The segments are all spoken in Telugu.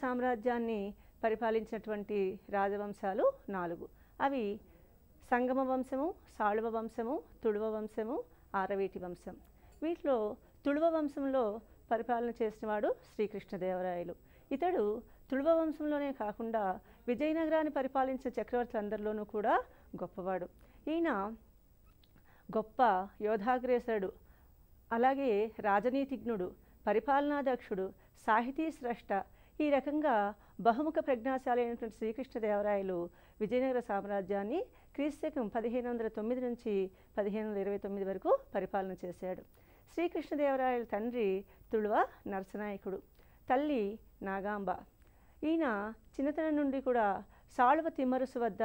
సామ్రాజ్యాన్ని పరిపాలించినటువంటి రాజవంశాలు నాలుగు. అవి సంగమ వంశము సాళువ వంశము తుడువ వంశము ఆరవేటి వంశం. వీటిలో తుడువ వంశంలో పరిపాలన చేసినవాడు శ్రీకృష్ణదేవరాయలు. ఇతడు తుడువ వంశంలోనే కాకుండా విజయనగరాన్ని పరిపాలించిన చక్రవర్తులందరిలోనూ కూడా గొప్పవాడు. ఈయన గొప్ప యోధాగ్రేసరుడు అలాగే రాజనీతిజ్ఞుడు పరిపాలనాధ్యక్షుడు సాహితీ స్రష్ట ఈ రకంగా బహుముఖ ప్రజ్ఞాశాలి అయినటువంటి శ్రీకృష్ణదేవరాయలు విజయనగర సామ్రాజ్యాన్ని క్రీస్తకం పదిహేను వందల తొమ్మిది నుంచి పదిహేను వందల ఇరవై తొమ్మిది వరకు పరిపాలన చేశాడు. శ్రీకృష్ణదేవరాయల తండ్రి తుళువ నరసనాయకుడు తల్లి నాగాంబ. ఈయన చిన్నతనం నుండి కూడా సాళువ తిమ్మరుసు వద్ద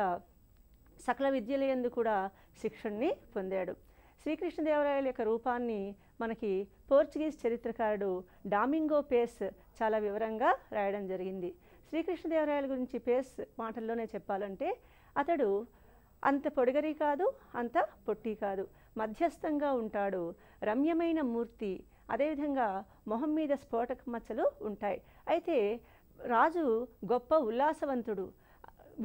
సకల విద్యలయందు కూడా శిక్షణని పొందాడు. శ్రీకృష్ణదేవరాయల యొక్క రూపాన్ని మనకి పోర్చుగీస్ చరిత్రకారుడు డామింగో పేస్ చాలా వివరంగా రాయడం జరిగింది. శ్రీకృష్ణదేవరాయల గురించి పేస్ మాటల్లోనే చెప్పాలంటే అతడు అంత పొడిగరి కాదు అంత పొట్టి కాదు. మధ్యస్థంగా ఉంటాడు. రమ్యమైన మూర్తి అదేవిధంగా మొహం మీద స్ఫోటక మచ్చలు ఉంటాయి. అయితే రాజు గొప్ప ఉల్లాసవంతుడు.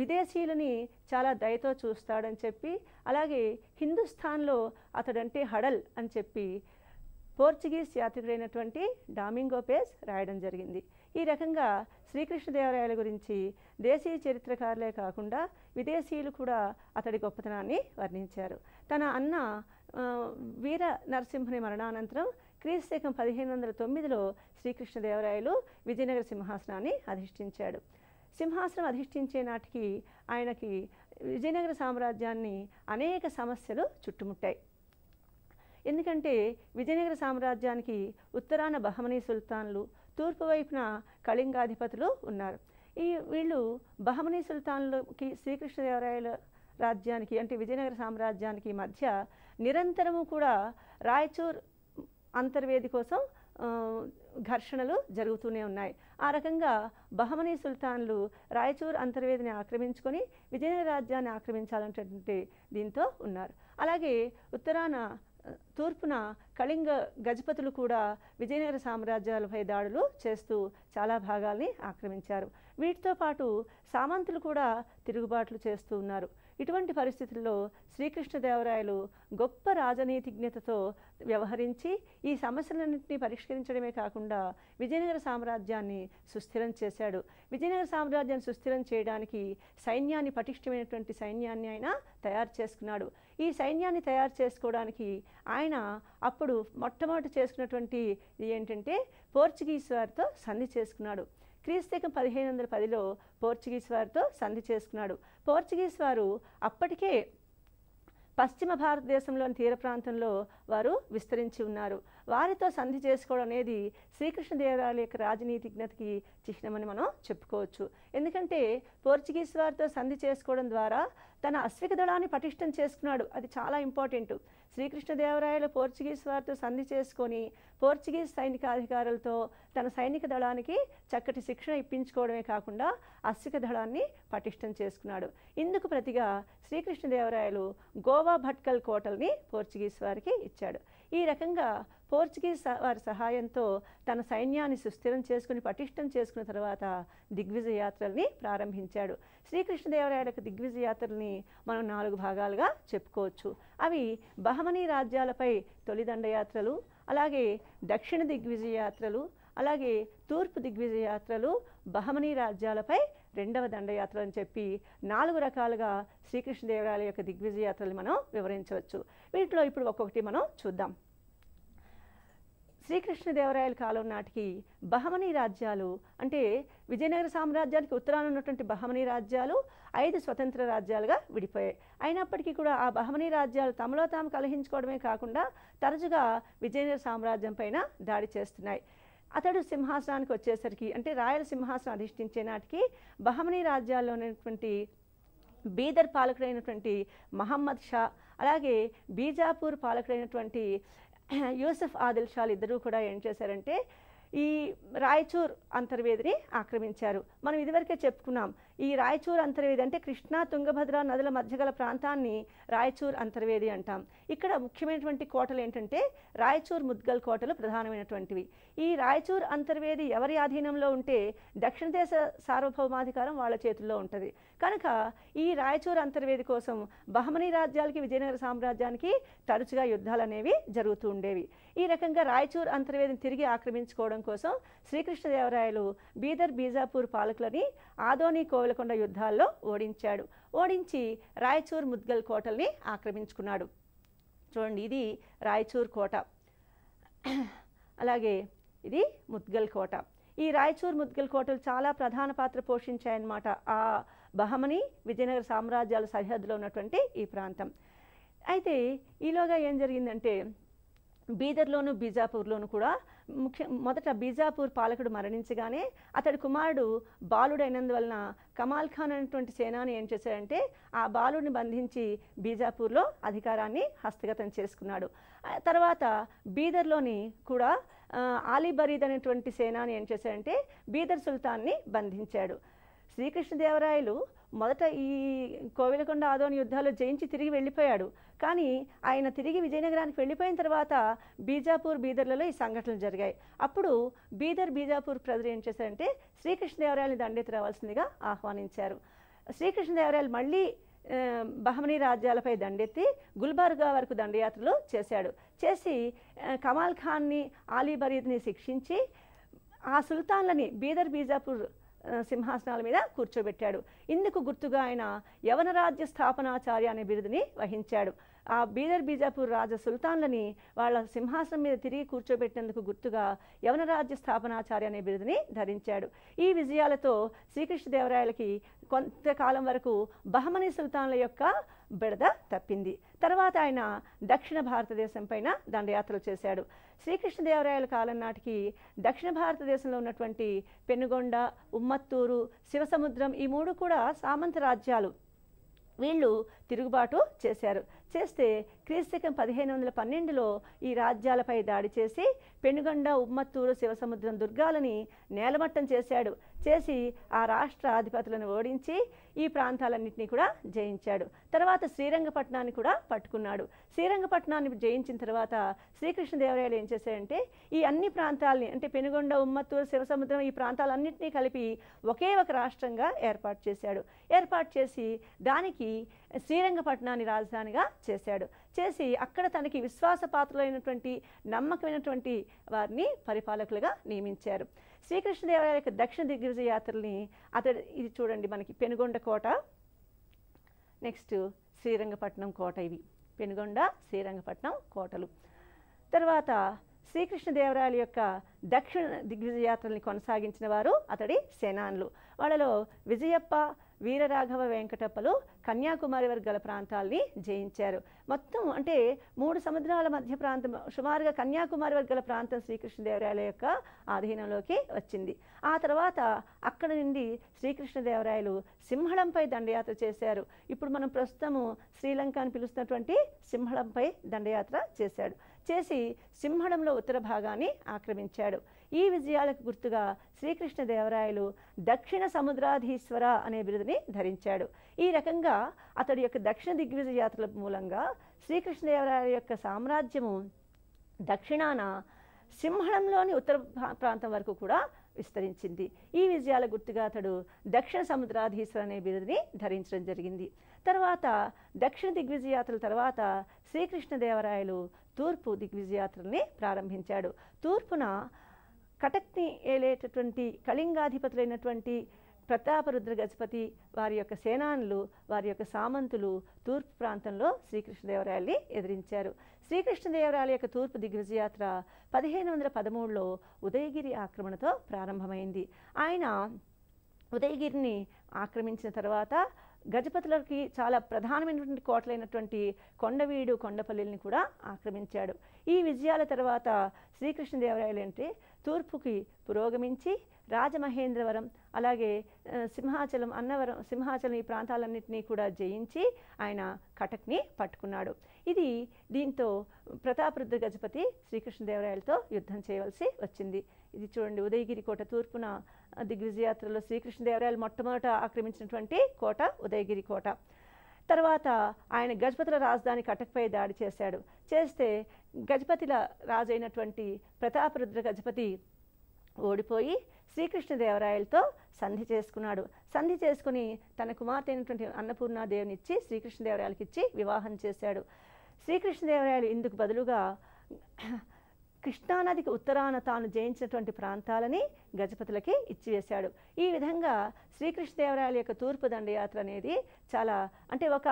విదేశీయులని చాలా దయతో చూస్తాడని చెప్పి అలాగే హిందుస్థాన్లో అతడంటే హడల్ అని చెప్పి పోర్చుగీస్ యాత్రికుడైనటువంటి డామింగోపేస్ రాయడం జరిగింది. ఈ రకంగా శ్రీకృష్ణదేవరాయల గురించి దేశీయ చరిత్రకారులే కాకుండా విదేశీయులు కూడా అతడి గొప్పతనాన్ని వర్ణించారు. తన అన్న వీర నరసింహుని మరణానంతరం క్రీస్తకం పదిహేను వందల తొమ్మిదిలో శ్రీకృష్ణదేవరాయలు విజయనగర సింహాసనాన్ని అధిష్ఠించాడు. సింహాసనం అధిష్ఠించే నాటికి ఆయనకి విజయనగర సామ్రాజ్యాన్ని అనేక సమస్యలు చుట్టుముట్టాయి. ఎందుకంటే విజయనగర సామ్రాజ్యానికి ఉత్తరాన బహమనీ సుల్తాన్లు తూర్పు వైపున కళింగాధిపతులు ఉన్నారు. ఈ వీళ్ళు బహమనీ సుల్తాన్లకి శ్రీకృష్ణదేవరాయల రాజ్యానికి అంటే విజయనగర సామ్రాజ్యానికి మధ్య నిరంతరము కూడా రాయచూర్ అంతర్వేది కోసం ఘర్షణలు జరుగుతూనే ఉన్నాయి. ఆ రకంగా బహమనీ సుల్తాన్లు రాయచూర్ అంతర్వేదిని ఆక్రమించుకొని విజయనగర రాజ్యాన్ని ఆక్రమించాలనేటువంటి దీంతో ఉన్నారు. అలాగే ఉత్తరాన తూర్పున కళింగ గజపతులు కూడా విజయనగర సామ్రాజ్యాలపై దాడులు చేస్తూ చాలా భాగాల్ని ఆక్రమించారు. వీటితో పాటు సామంతులు కూడా తిరుగుబాట్లు చేస్తూ ఉన్నారు. ఇటువంటి పరిస్థితుల్లో శ్రీకృష్ణదేవరాయలు గొప్ప రాజనీతిజ్ఞతతో వ్యవహరించి ఈ సమస్యలన్నింటినీ పరిష్కరించడమే కాకుండా విజయనగర సామ్రాజ్యాన్ని సుస్థిరం చేశాడు. విజయనగర సామ్రాజ్యాన్ని సుస్థిరం చేయడానికి సైన్యాన్ని పటిష్టమైనటువంటి సైన్యాన్ని ఆయన తయారు చేసుకున్నాడు. ఈ సైన్యాన్ని తయారు చేసుకోవడానికి ఆయన అప్పుడు మొట్టమొదటి చేసుకున్నటువంటి ఏంటంటే పోర్చుగీస్ వారితో సంధి చేసుకున్నాడు. క్రీస్తకం పదిహేను వందల పదిలో పోర్చుగీస్ వారితో సంధి చేసుకున్నాడు. పోర్చుగీస్ వారు అప్పటికే పశ్చిమ భారతదేశంలోని తీర ప్రాంతంలో వారు విస్తరించి ఉన్నారు. వారితో సంధి చేసుకోవడం అనేది శ్రీకృష్ణదేవరాయల యొక్క రాజనీతిజ్ఞతకి చిహ్నమని మనం చెప్పుకోవచ్చు. ఎందుకంటే పోర్చుగీస్ వారితో సంధి చేసుకోవడం ద్వారా తన అశ్విక దళాన్ని పటిష్టం చేసుకున్నాడు. అది చాలా ఇంపార్టెంట్. శ్రీకృష్ణదేవరాయలు పోర్చుగీస్ వారితో సంధి చేసుకొని పోర్చుగీస్ సైనికాధికారులతో తన సైనిక దళానికి చక్కటి శిక్షణ ఇప్పించుకోవడమే కాకుండా అశ్విక దళాన్ని పటిష్టం చేసుకున్నాడు. ఇందుకు ప్రతిగా శ్రీకృష్ణదేవరాయలు గోవా భట్కల్ కోటల్ని పోర్చుగీస్ వారికి ఇచ్చాడు. ఈ రకంగా పోర్చుగీస్ వారి సహాయంతో తన సైన్యాన్ని సుస్థిరం చేసుకుని పటిష్టం చేసుకున్న తర్వాత దిగ్విజయ యాత్రల్ని ప్రారంభించాడు. శ్రీకృష్ణదేవరాయల యొక్క దిగ్విజయ యాత్రల్ని మనం నాలుగు భాగాలుగా చెప్పుకోవచ్చు. అవి బహమనీ రాజ్యాలపై తొలి దండయాత్రలు అలాగే దక్షిణ దిగ్విజయ యాత్రలు అలాగే తూర్పు దిగ్విజయ యాత్రలు బహమనీ రాజ్యాలపై రెండవ దండయాత్ర అని చెప్పి నాలుగు రకాలుగా శ్రీకృష్ణదేవరాయల యొక్క దిగ్విజయ యాత్రలు మనం వివరించవచ్చు. వీటిలో ఇప్పుడు ఒక్కొక్కటి మనం చూద్దాం. శ్రీకృష్ణదేవరాయల కాలం నాటికి బహమనీ రాజ్యాలు అంటే విజయనగర సామ్రాజ్యానికి ఉత్తరాన ఉన్నటువంటి బహమనీ రాజ్యాలు ఐదు స్వతంత్ర రాజ్యాలుగా విడిపోయాయి. అయినప్పటికీ కూడా ఆ బహమనీ రాజ్యాలు తమలో తాము కలహించుకోవడమే కాకుండా తరచుగా విజయనగర సామ్రాజ్యం పైన దాడి చేస్తున్నాయి. అతడు సింహాసనానికి వచ్చేసరికి అంటే రాయల సింహాసనం అధిష్ఠించే నాటికి బహమనీ రాజ్యాల్లో ఉన్నటువంటి బీదర్ పాలకుడైనటువంటి మహమ్మద్ షా అలాగే బీజాపూర్ పాలకుడైనటువంటి యూసఫ్ ఆదిల్ షాలు ఇద్దరూ కూడా ఏం చేశారంటే ఈ రాయచూర్ అంతర్వేదిని ఆక్రమించారు. మనం ఇదివరకే చెప్పుకున్నాం ఈ రాయచూర్ అంతర్వేది అంటే కృష్ణా తుంగభద్ర నదుల మధ్య గల ప్రాంతాన్ని రాయచూర్ అంతర్వేది అంటాం. ఇక్కడ ముఖ్యమైనటువంటి కోటలు ఏంటంటే రాయచూర్ ముద్గల్ కోటలు ప్రధానమైనటువంటివి. ఈ రాయచూర్ అంతర్వేది ఎవరి ఆధీనంలో ఉంటే దక్షిణ దేశ సార్వభౌమాధికారం వాళ్ళ చేతుల్లో ఉంటుంది. కనుక ఈ రాయచూర్ అంతర్వేది కోసం బహమనీ రాజ్యాలకి విజయనగర సామ్రాజ్యానికి తరచుగా యుద్ధాలు అనేవి జరుగుతూ ఉండేవి. ఈ రకంగా రాయచూర్ అంతర్వేదిని తిరిగి ఆక్రమించుకోవడం కోసం శ్రీకృష్ణదేవరాయలు బీదర్ బీజాపూర్ పాలకులని ఆదోని కోవిలకొండ యుద్ధాల్లో ఓడించాడు. ఓడించి రాయచూర్ ముద్గల్ కోటల్ని ఆక్రమించుకున్నాడు. చూడండి ఇది రాయచూర్ కోట. అలాగే ఇది ముద్గల్ కోట. ఈ రాయచూర్ ముద్గల్ కోటలు చాలా ప్రధాన పాత్ర పోషించాయన్నమాట ఆ బహమని విజయనగర సామ్రాజ్యాల సరిహద్దులో ఉన్నటువంటి ఈ ప్రాంతం. అయితే ఈలోగా ఏం జరిగిందంటే బీదర్లోను బీజాపూర్లోను కూడా ముఖ్య మొదట బీజాపూర్ పాలకుడు మరణించగానే అతడి కుమారుడు బాలుడైనందువలన కమాల్ ఖాన్ అనేటువంటి సేనాని ఏం చేశాడంటే ఆ బాలుడిని బంధించి బీజాపూర్లో అధికారాన్ని హస్తగతం చేసుకున్నాడు. తర్వాత బీదర్లోని కూడా ఆలీ బరీద్ అనేటువంటి సేనాని ఏం చేశాడంటే బీదర్ సుల్తాన్ని బంధించాడు. శ్రీకృష్ణదేవరాయలు మొదట ఈ కోవిలకొండ ఆదోని యుద్ధాల్లో జయించి తిరిగి వెళ్ళిపోయాడు. కానీ ఆయన తిరిగి విజయనగరానికి వెళ్ళిపోయిన తర్వాత బీజాపూర్ బీదర్లలో ఈ సంఘటనలు జరిగాయి. అప్పుడు బీదర్ బీజాపూర్ ప్రజలు ఏం చేశారంటే శ్రీకృష్ణదేవరాయలని దండెత్తి రావాల్సిందిగా ఆహ్వానించారు. శ్రీకృష్ణదేవరాయలు మళ్ళీ బహమనీ రాజ్యాలపై దండెత్తి గుల్బర్గా వరకు దండయాత్రలు చేశాడు. చేసి కమాల్ ఖాన్ని ఆలీ బరీద్ని శిక్షించి ఆ సుల్తాన్లని బీదర్ బీజాపూర్ సింహాసనాల మీద కూర్చోబెట్టాడు. ఇందుకు గుర్తుగా ఆయన యవనరాజ్య స్థాపనాచార్య అనే బిరుదుని వహించాడు. ఆ బీదర్ బీజాపూర్ రాజ సుల్తాన్లని వాళ్ళ సింహాసనం మీద తిరిగి కూర్చోబెట్టినందుకు గుర్తుగా యవన రాజ్య స్థాపనాచార్య అనే బిరుదుని ధరించాడు. ఈ విజయాలతో శ్రీకృష్ణదేవరాయలకి కొంతకాలం వరకు బహమనీ సుల్తాన్ల యొక్క బెడద తప్పింది. తర్వాత ఆయన దక్షిణ భారతదేశం పైన దండయాత్రలు చేశాడు. శ్రీకృష్ణదేవరాయల కాలం నాటికి దక్షిణ భారతదేశంలో ఉన్నటువంటి పెనుగొండ ఉమ్మత్తూరు శివసముద్రం ఈ మూడు కూడా సామంత రాజ్యాలు. వీళ్ళు తిరుగుబాటు చేశారు. చేస్తే క్రీస్తకం పదిహేను వందల పన్నెండులో ఈ రాజ్యాలపై దాడి చేసి పెనుగొండ ఉమ్మత్తూరు శివసముద్రం దుర్గాలని నేలమట్టం చేశాడు. చేసి ఆ రాష్ట్ర అధిపతులను ఓడించి ఈ ప్రాంతాలన్నింటినీ కూడా జయించాడు. తర్వాత శ్రీరంగపట్నాన్ని కూడా పట్టుకున్నాడు. శ్రీరంగపట్నాన్ని జయించిన తర్వాత శ్రీకృష్ణదేవరాయలు ఏం చేశాడంటే ఈ అన్ని ప్రాంతాలని అంటే పెనుగొండ ఉమ్మత్తూరు శివసముద్రం ఈ ప్రాంతాలన్నింటినీ కలిపి ఒకే ఒక రాష్ట్రంగా ఏర్పాటు చేశాడు. ఏర్పాటు చేసి దానికి శ్రీరంగపట్నాన్ని రాజధానిగా చేశాడు. చేసి అక్కడ తనకి విశ్వాసపాత్రులైనటువంటి నమ్మకమైనటువంటి వారిని పరిపాలకులుగా నియమించారు. శ్రీకృష్ణదేవరాయ యొక్క దక్షిణ దిగ్విజయ యాత్రల్ని అతడు ఇది చూడండి మనకి పెనుగొండ కోట. నెక్స్ట్ శ్రీరంగపట్నం కోట ఇవి. పెనుగొండ శ్రీరంగపట్నం కోటలు. తర్వాత శ్రీకృష్ణదేవరాయల యొక్క దక్షిణ దిగ్విజయ యాత్రల్ని కొనసాగించిన వారు అతడి సేనానులు. వాళ్ళలో విజయప్ప వీరరాఘవ వెంకటప్పలు కన్యాకుమారి వర్గాల ప్రాంతాల్ని జయించారు. మొత్తం అంటే మూడు సముద్రాల మధ్య ప్రాంతం సుమారుగా కన్యాకుమారి వర్గాల ప్రాంతం శ్రీకృష్ణదేవరాయల యొక్క ఆధీనంలోకి వచ్చింది. ఆ తర్వాత అక్కడ నుండి శ్రీకృష్ణదేవరాయలు సింహళంపై దండయాత్ర చేశారు. ఇప్పుడు మనం ప్రస్తుతము శ్రీలంక అని పిలుస్తున్నటువంటి సింహళంపై దండయాత్ర చేశాడు. చేసి సింహళంలో ఉత్తర భాగాన్ని ఆక్రమించాడు. ఈ విజయాలకు గుర్తుగా శ్రీకృష్ణదేవరాయలు దక్షిణ సముద్రాధీశ్వర అనే బిరుదుని ధరించాడు. ఈ రకంగా అతడి యొక్క దక్షిణ దిగ్విజయ యాత్రల మూలంగా శ్రీకృష్ణదేవరాయల యొక్క సామ్రాజ్యము దక్షిణాన సింహళంలోని ఉత్తర ప్రాంతం వరకు కూడా విస్తరించింది. ఈ విజయాల గుర్తుగా అతడు దక్షిణ సముద్రాధీశ్వర అనే బిరుదుని ధరించడం జరిగింది. తర్వాత దక్షిణ దిగ్విజయాత్రల తర్వాత శ్రీకృష్ణదేవరాయలు తూర్పు దిగ్విజయాత్రల్ని ప్రారంభించాడు. తూర్పున కటక్ని ఏలేటటువంటి కళింగాధిపతులైనటువంటి ప్రతాపరుద్ర గజపతి వారి యొక్క సేనానులు వారి యొక్క సామంతులు తూర్పు ప్రాంతంలో శ్రీకృష్ణదేవరాయల్ని ఎదిరించారు. శ్రీకృష్ణదేవరాయల యొక్క తూర్పు దిగ్విజయాత్ర పదిహేను వందల పదమూడులో ఉదయగిరి ఆక్రమణతో ప్రారంభమైంది. ఆయన ఉదయగిరిని ఆక్రమించిన తర్వాత గజపతులకి చాలా ప్రధానమైనటువంటి కోటలైనటువంటి కొండవీడు కొండపల్లిని కూడా ఆక్రమించాడు. ఈ విజయాల తర్వాత శ్రీకృష్ణదేవరాయలు అంటే తూర్పుకి పురోగమించి రాజమహేంద్రవరం అలాగే సింహాచలం అన్నవరం సింహాచలం ఈ ప్రాంతాలన్నింటినీ కూడా జయించి ఆయన కటక్ని పట్టుకున్నాడు. ఇది దీంతో ప్రతాపరుద్ర గజపతి శ్రీకృష్ణదేవరాయలతో యుద్ధం చేయవలసి వచ్చింది. ఇది చూడండి ఉదయగిరి కోట తూర్పున దిగ్విజయాత్రలో శ్రీకృష్ణదేవరాయలు మొట్టమొదట ఆక్రమించినటువంటి కోట ఉదయగిరి కోట. తర్వాత ఆయన గజపతుల రాజధాని కటక్పై దాడి చేశాడు. చేస్తే గజపతిల రాజు అయినటువంటి ప్రతాపరుద్ర గజపతి ఓడిపోయి శ్రీకృష్ణదేవరాయలతో సంధి చేసుకున్నాడు. సంధి చేసుకుని తన కుమార్తె అయినటువంటి అన్నపూర్ణాదేవిని ఇచ్చి శ్రీకృష్ణదేవరాయలకి ఇచ్చి వివాహం చేశాడు. శ్రీకృష్ణదేవరాయలు ఇందుకు బదులుగా కృష్ణానదికి ఉత్తరాన తాను జయించినటువంటి ప్రాంతాలని గజపతులకి ఇచ్చివేశాడు. ఈ విధంగా శ్రీకృష్ణదేవరాయల యొక్క తూర్పు దండయాత్ర అనేది చాలా అంటే ఒక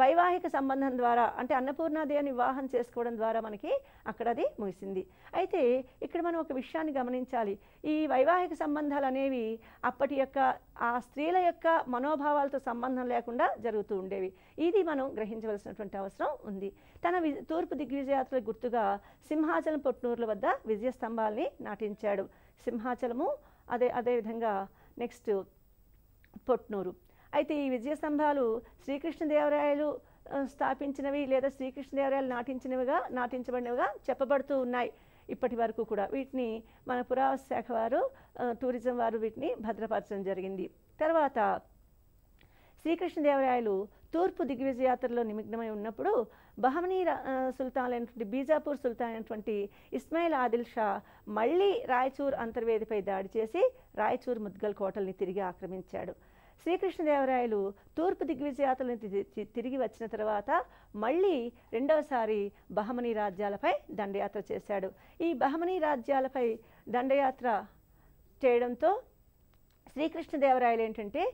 వైవాహిక సంబంధం ద్వారా అంటే అన్నపూర్ణాదేవిని వివాహం చేసుకోవడం ద్వారా మనకి అక్కడ అది ముగిసింది. అయితే ఇక్కడ మనం ఒక విషయాన్ని గమనించాలి. ఈ వైవాహిక సంబంధాలు అనేవి అప్పటి యొక్క ఆ స్త్రీల యొక్క మనోభావాలతో సంబంధం లేకుండా జరుగుతూ ఉండేవి. ఇది మనం గ్రహించవలసినటువంటి అవసరం ఉంది. తన వి తూర్పు దిగ్విజయాత్రల గుర్తుగా సింహాచలం పొట్నూరుల వద్ద విజయ స్తంభాల్ని నాటించాడు. సింహాచలము అదే అదేవిధంగా నెక్స్ట్ పొట్నూరు. అయితే ఈ విజయస్తంభాలు శ్రీకృష్ణదేవరాయలు స్థాపించినవి లేదా శ్రీకృష్ణదేవరాయలు నాటించినవిగా నాటించబడినవిగా చెప్పబడుతూ ఉన్నాయి ఇప్పటి వరకు కూడా. వీటిని మన పురావస్తు శాఖ వారు టూరిజం వారు వీటిని భద్రపరచడం జరిగింది. తర్వాత శ్రీకృష్ణదేవరాయలు తూర్పు దిగ్విజయాత్రలో నిమగ్నమై ఉన్నప్పుడు బహమనీ సుల్తాన్ అయినటువంటి బీజాపూర్ సుల్తాన్ అయినటువంటి ఇస్మాయిల్ ఆదిల్ షా మళ్ళీ రాయచూర్ అంతర్వేదిపై దాడి చేసి రాయచూర్ ముద్గల్ కోటల్ని తిరిగి ఆక్రమించాడు. శ్రీకృష్ణదేవరాయలు తూర్పు దిగ్విజయాతలను తి- తిరిగి వచ్చిన తర్వాత మళ్ళీ రెండవసారి బహమనీ రాజ్యాలపై దండయాత్ర చేశాడు. ఈ బహమనీ రాజ్యాలపై దండయాత్ర చేయడంతో శ్రీకృష్ణదేవరాయలు ఏంటంటే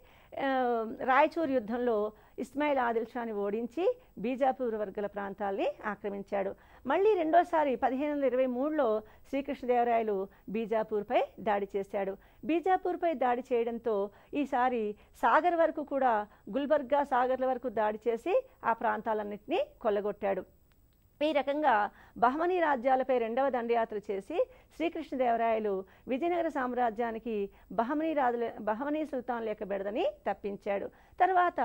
రాయచూర్ యుద్ధంలో ఇస్మాయిల్ ఆదిల్ షాని ఓడించి బీజాపూర్ వర్గల ప్రాంతాల్ని ఆక్రమించాడు. మళ్ళీ రెండోసారి పదిహేను వందల ఇరవై మూడులో శ్రీకృష్ణదేవరాయలు బీజాపూర్పై దాడి చేశాడు. బీజాపూర్పై దాడి చేయడంతో ఈసారి సాగర్ వరకు కూడా గుల్బర్గా సాగర్ల వరకు దాడి చేసి ఆ ప్రాంతాలన్నింటినీ కొల్లగొట్టాడు. ఈ రకంగా బహమనీ రాజ్యాలపై రెండవ దండయాత్ర చేసి శ్రీకృష్ణదేవరాయలు విజయనగర సామ్రాజ్యానికి బహమనీ రాజుల బహమనీ సుల్తాన్ల యొక్క బెడదని తప్పించాడు. తర్వాత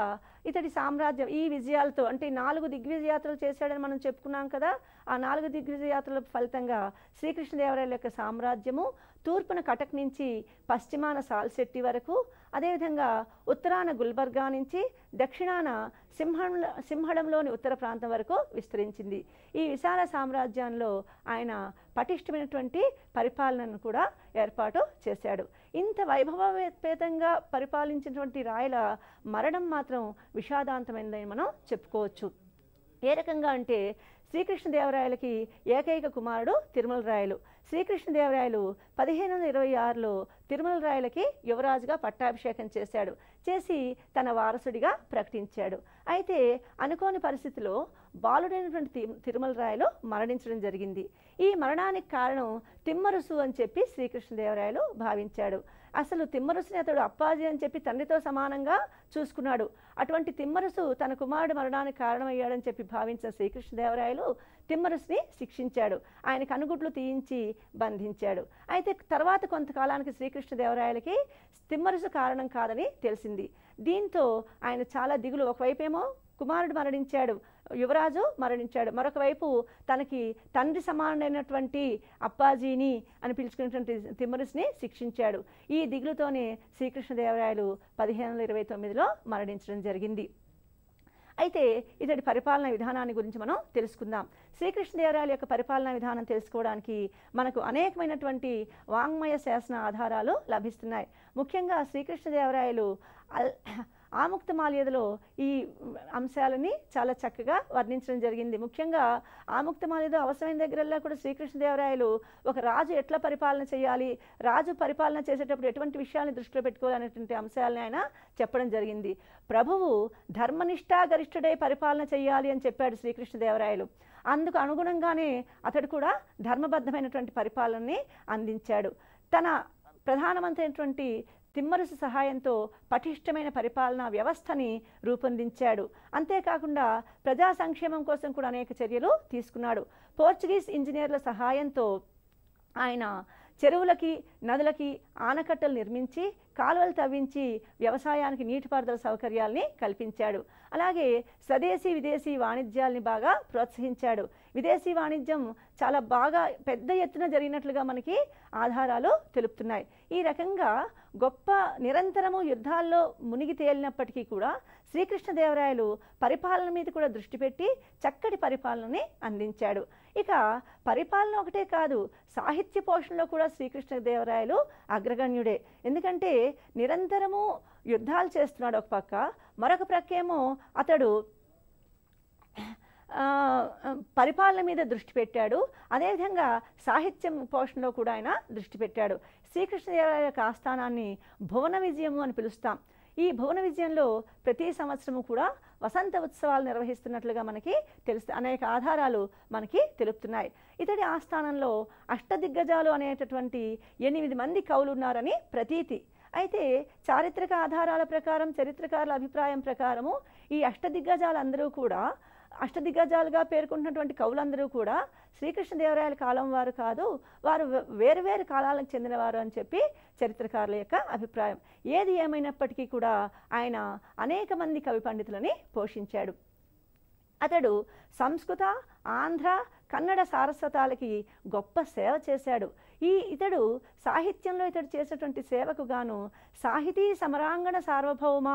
ఇతడి సామ్రాజ్యం ఈ విజయాలతో అంటే నాలుగు దిగ్విజయాత్రలు చేశాడని మనం చెప్పుకున్నాం కదా ఆ నాలుగు దిగ్విజయాత్రల ఫలితంగా శ్రీకృష్ణదేవరాయల యొక్క సామ్రాజ్యము తూర్పున కటక్ నుంచి పశ్చిమాన సాల్శెట్టి వరకు అదేవిధంగా ఉత్తరాన గుల్బర్గా నుంచి దక్షిణాన సింహంలో సింహడంలోని ఉత్తర ప్రాంతం వరకు విస్తరించింది. ఈ విశాల సామ్రాజ్యంలో ఆయన పటిష్టమైనటువంటి పరిపాలనను కూడా ఏర్పాటు చేశాడు. ఇంత వైభవపేతంగా పరిపాలించినటువంటి రాయల మరణం మాత్రం విషాదాంతమైందని మనం చెప్పుకోవచ్చు. ఏ రకంగా అంటే శ్రీకృష్ణదేవరాయలకి ఏకైక కుమారుడు తిరుమల రాయలు శ్రీకృష్ణదేవరాయలు పదిహేను వందల ఇరవై ఆరులో తిరుమల రాయలకి యువరాజుగా పట్టాభిషేకం చేశాడు. చేసి తన వారసుడిగా ప్రకటించాడు. అయితే అనుకోని పరిస్థితిలో బాలుడైనటువంటి తి- తిరుమల రాయలు మరణించడం జరిగింది. ఈ మరణానికి కారణం తిమ్మరుసు అని చెప్పి శ్రీకృష్ణదేవరాయలు భావించాడు. అసలు తిమ్మరుసుని అతడు అప్పాజీ అని చెప్పి తండ్రితో సమానంగా చూసుకున్నాడు. అటువంటి తిమ్మరుసు తన కుమారుడు మరణానికి కారణమయ్యాడని చెప్పి భావించిన శ్రీకృష్ణదేవరాయలు తిమ్మరుస్ని శిక్షించాడు. ఆయన కనుగుడ్లు తీయించి బంధించాడు. అయితే తర్వాత కొంతకాలానికి శ్రీకృష్ణదేవరాయలకి తిమ్మరుసు కారణం కాదని తెలిసింది. దీంతో ఆయన చాలా దిగులు. ఒకవైపేమో కుమారుడు మరణించాడు. యువరాజు మరణించాడు. మరొక వైపు తనకి తండ్రి సమానమైనటువంటి అప్పాజీని అని పిలుచుకున్నటువంటి తిమ్మరుసుని శిక్షించాడు. ఈ దిగులుతోనే శ్రీకృష్ణదేవరాయలు పదిహేను వందల ఇరవై తొమ్మిదిలో మరణించడం జరిగింది. అయితే ఇతడి పరిపాలన విధానాన్ని గురించి మనం తెలుసుకుందాం. శ్రీకృష్ణదేవరాయల యొక్క పరిపాలనా విధానం తెలుసుకోవడానికి మనకు అనేకమైనటువంటి వాంగ్మయ శాసన ఆధారాలు లభిస్తున్నాయి. ముఖ్యంగా శ్రీకృష్ణదేవరాయలు అల్ ఆముక్తమాల్యదలో ఈ అంశాలని చాలా చక్కగా వర్ణించడం జరిగింది. ముఖ్యంగా ఆముక్తమాల్యద అవసరమైన దగ్గరల్లా కూడా శ్రీకృష్ణదేవరాయలు ఒక రాజు ఎట్లా పరిపాలన చేయాలి రాజు పరిపాలన చేసేటప్పుడు ఎటువంటి విషయాలను దృష్టిలో పెట్టుకోవాలనేటువంటి అంశాలని ఆయన చెప్పడం జరిగింది. ప్రభువు ధర్మనిష్టాగరిష్ఠుడై పరిపాలన చేయాలి అని చెప్పాడు శ్రీకృష్ణదేవరాయలు. అందుకు అనుగుణంగానే అతడు కూడా ధర్మబద్ధమైనటువంటి పరిపాలనని అందించాడు. తన ప్రధానమంత్రి అయినటువంటి తిమ్మరుసు సహాయంతో పటిష్టమైన పరిపాలనా వ్యవస్థని రూపొందించాడు. అంతేకాకుండా ప్రజా సంక్షేమం కోసం కూడా అనేక చర్యలు తీసుకున్నాడు. పోర్చుగీస్ ఇంజనీర్ల సహాయంతో ఆయన చెరువులకి నదులకి ఆనకట్టలు నిర్మించి కాలువలు తవ్వించి వ్యవసాయానికి నీటిపారుదల సౌకర్యాల్ని కల్పించాడు. అలాగే స్వదేశీ విదేశీ వాణిజ్యాల్ని బాగా ప్రోత్సహించాడు. విదేశీ వాణిజ్యం చాలా బాగా పెద్ద ఎత్తున జరిగినట్లుగా మనకి ఆధారాలు తెలుపుతున్నాయి. ఈ రకంగా గొప్ప నిరంతరము యుద్ధాల్లో మునిగి తేలినప్పటికీ కూడా శ్రీకృష్ణదేవరాయలు పరిపాలన మీద కూడా దృష్టి పెట్టి చక్కటి పరిపాలనని అందించాడు. ఇక పరిపాలన ఒకటే కాదు సాహిత్య పోషణలో కూడా శ్రీకృష్ణదేవరాయలు అగ్రగణ్యుడే. ఎందుకంటే నిరంతరము యుద్ధాలు చేస్తున్నాడు ఒక పక్క మరొక ప్రక్కేమో అతడు పరిపాలన మీద దృష్టి పెట్టాడు. అదేవిధంగా సాహిత్యం పోషణలో కూడా ఆయన దృష్టి పెట్టాడు. శ్రీకృష్ణదేవరాయ యొక్క ఆస్థానాన్ని భువన విజయము అని పిలుస్తాం. ఈ భువన విజయంలో ప్రతి సంవత్సరము కూడా వసంత ఉత్సవాలు నిర్వహిస్తున్నట్లుగా మనకి తెలుసు అనేక ఆధారాలు మనకి తెలుపుతున్నాయి. ఇతడి ఆస్థానంలో అష్టదిగ్గజాలు అనేటటువంటి ఎనిమిది మంది కవులు ఉన్నారని ప్రతీతి. అయితే చారిత్రక ఆధారాల ప్రకారం చరిత్రకారుల అభిప్రాయం ప్రకారము ఈ అష్టదిగ్గజాలందరూ కూడా అష్టదిగ్గజాలుగా పేర్కొంటున్నటువంటి కవులందరూ కూడా శ్రీకృష్ణదేవరాయల కాలం వారు కాదు వారు వేరు వేరు కాలాలకు చెందినవారు అని చెప్పి చరిత్రకారుల యొక్క అభిప్రాయం. ఏది ఏమైనప్పటికీ కూడా ఆయన అనేక మంది కవి పండితులని పోషించాడు. అతడు సంస్కృత ఆంధ్ర కన్నడ సారస్వతాలకి గొప్ప సేవ చేశాడు. ఈ ఇతడు సాహిత్యంలో ఇతడు చేసేటువంటి సేవకు గాను సాహితీ సమరాంగణ సార్వభౌమ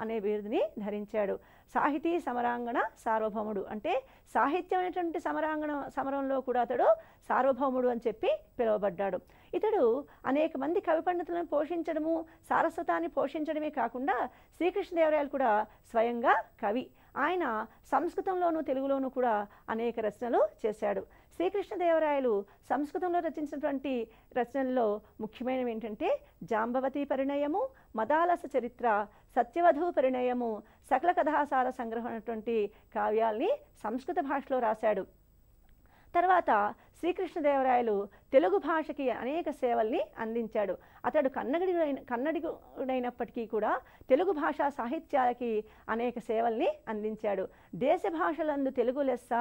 అనే బిరుదుని ధరించాడు. సాహితీ సమరాంగణ సార్వభౌముడు. అంటే సాహిత్యం అనేటువంటి సమరాంగణ సమరంలో కూడా అతడు సార్వభౌముడు అని చెప్పి పిలువబడ్డాడు. ఇతడు అనేక మంది కవి పండితులను పోషించడము సారస్వతాన్ని పోషించడమే కాకుండా శ్రీకృష్ణదేవరాయలు కూడా స్వయంగా కవి. ఆయన సంస్కృతంలోనూ తెలుగులోనూ కూడా అనేక రచనలు చేశాడు. శ్రీకృష్ణదేవరాయలు సంస్కృతంలో రచించినటువంటి రచనల్లో ముఖ్యమైనవి ఏంటంటే జాంబవతి పరిణయము మదాలస చరిత్ర సత్యవధు పరిణయము సకల కథాసార సంగ్రహం అనేటువంటి కావ్యాల్ని సంస్కృత భాషలో రాశాడు. తర్వాత శ్రీకృష్ణదేవరాయలు తెలుగు భాషకి అనేక సేవల్ని అందించాడు. అతడు కన్నడిగుడైన కన్నడిగుడైనప్పటికీ కూడా తెలుగు భాషా సాహిత్యాలకి అనేక సేవల్ని అందించాడు. దేశ భాషలందు తెలుగు లెస్స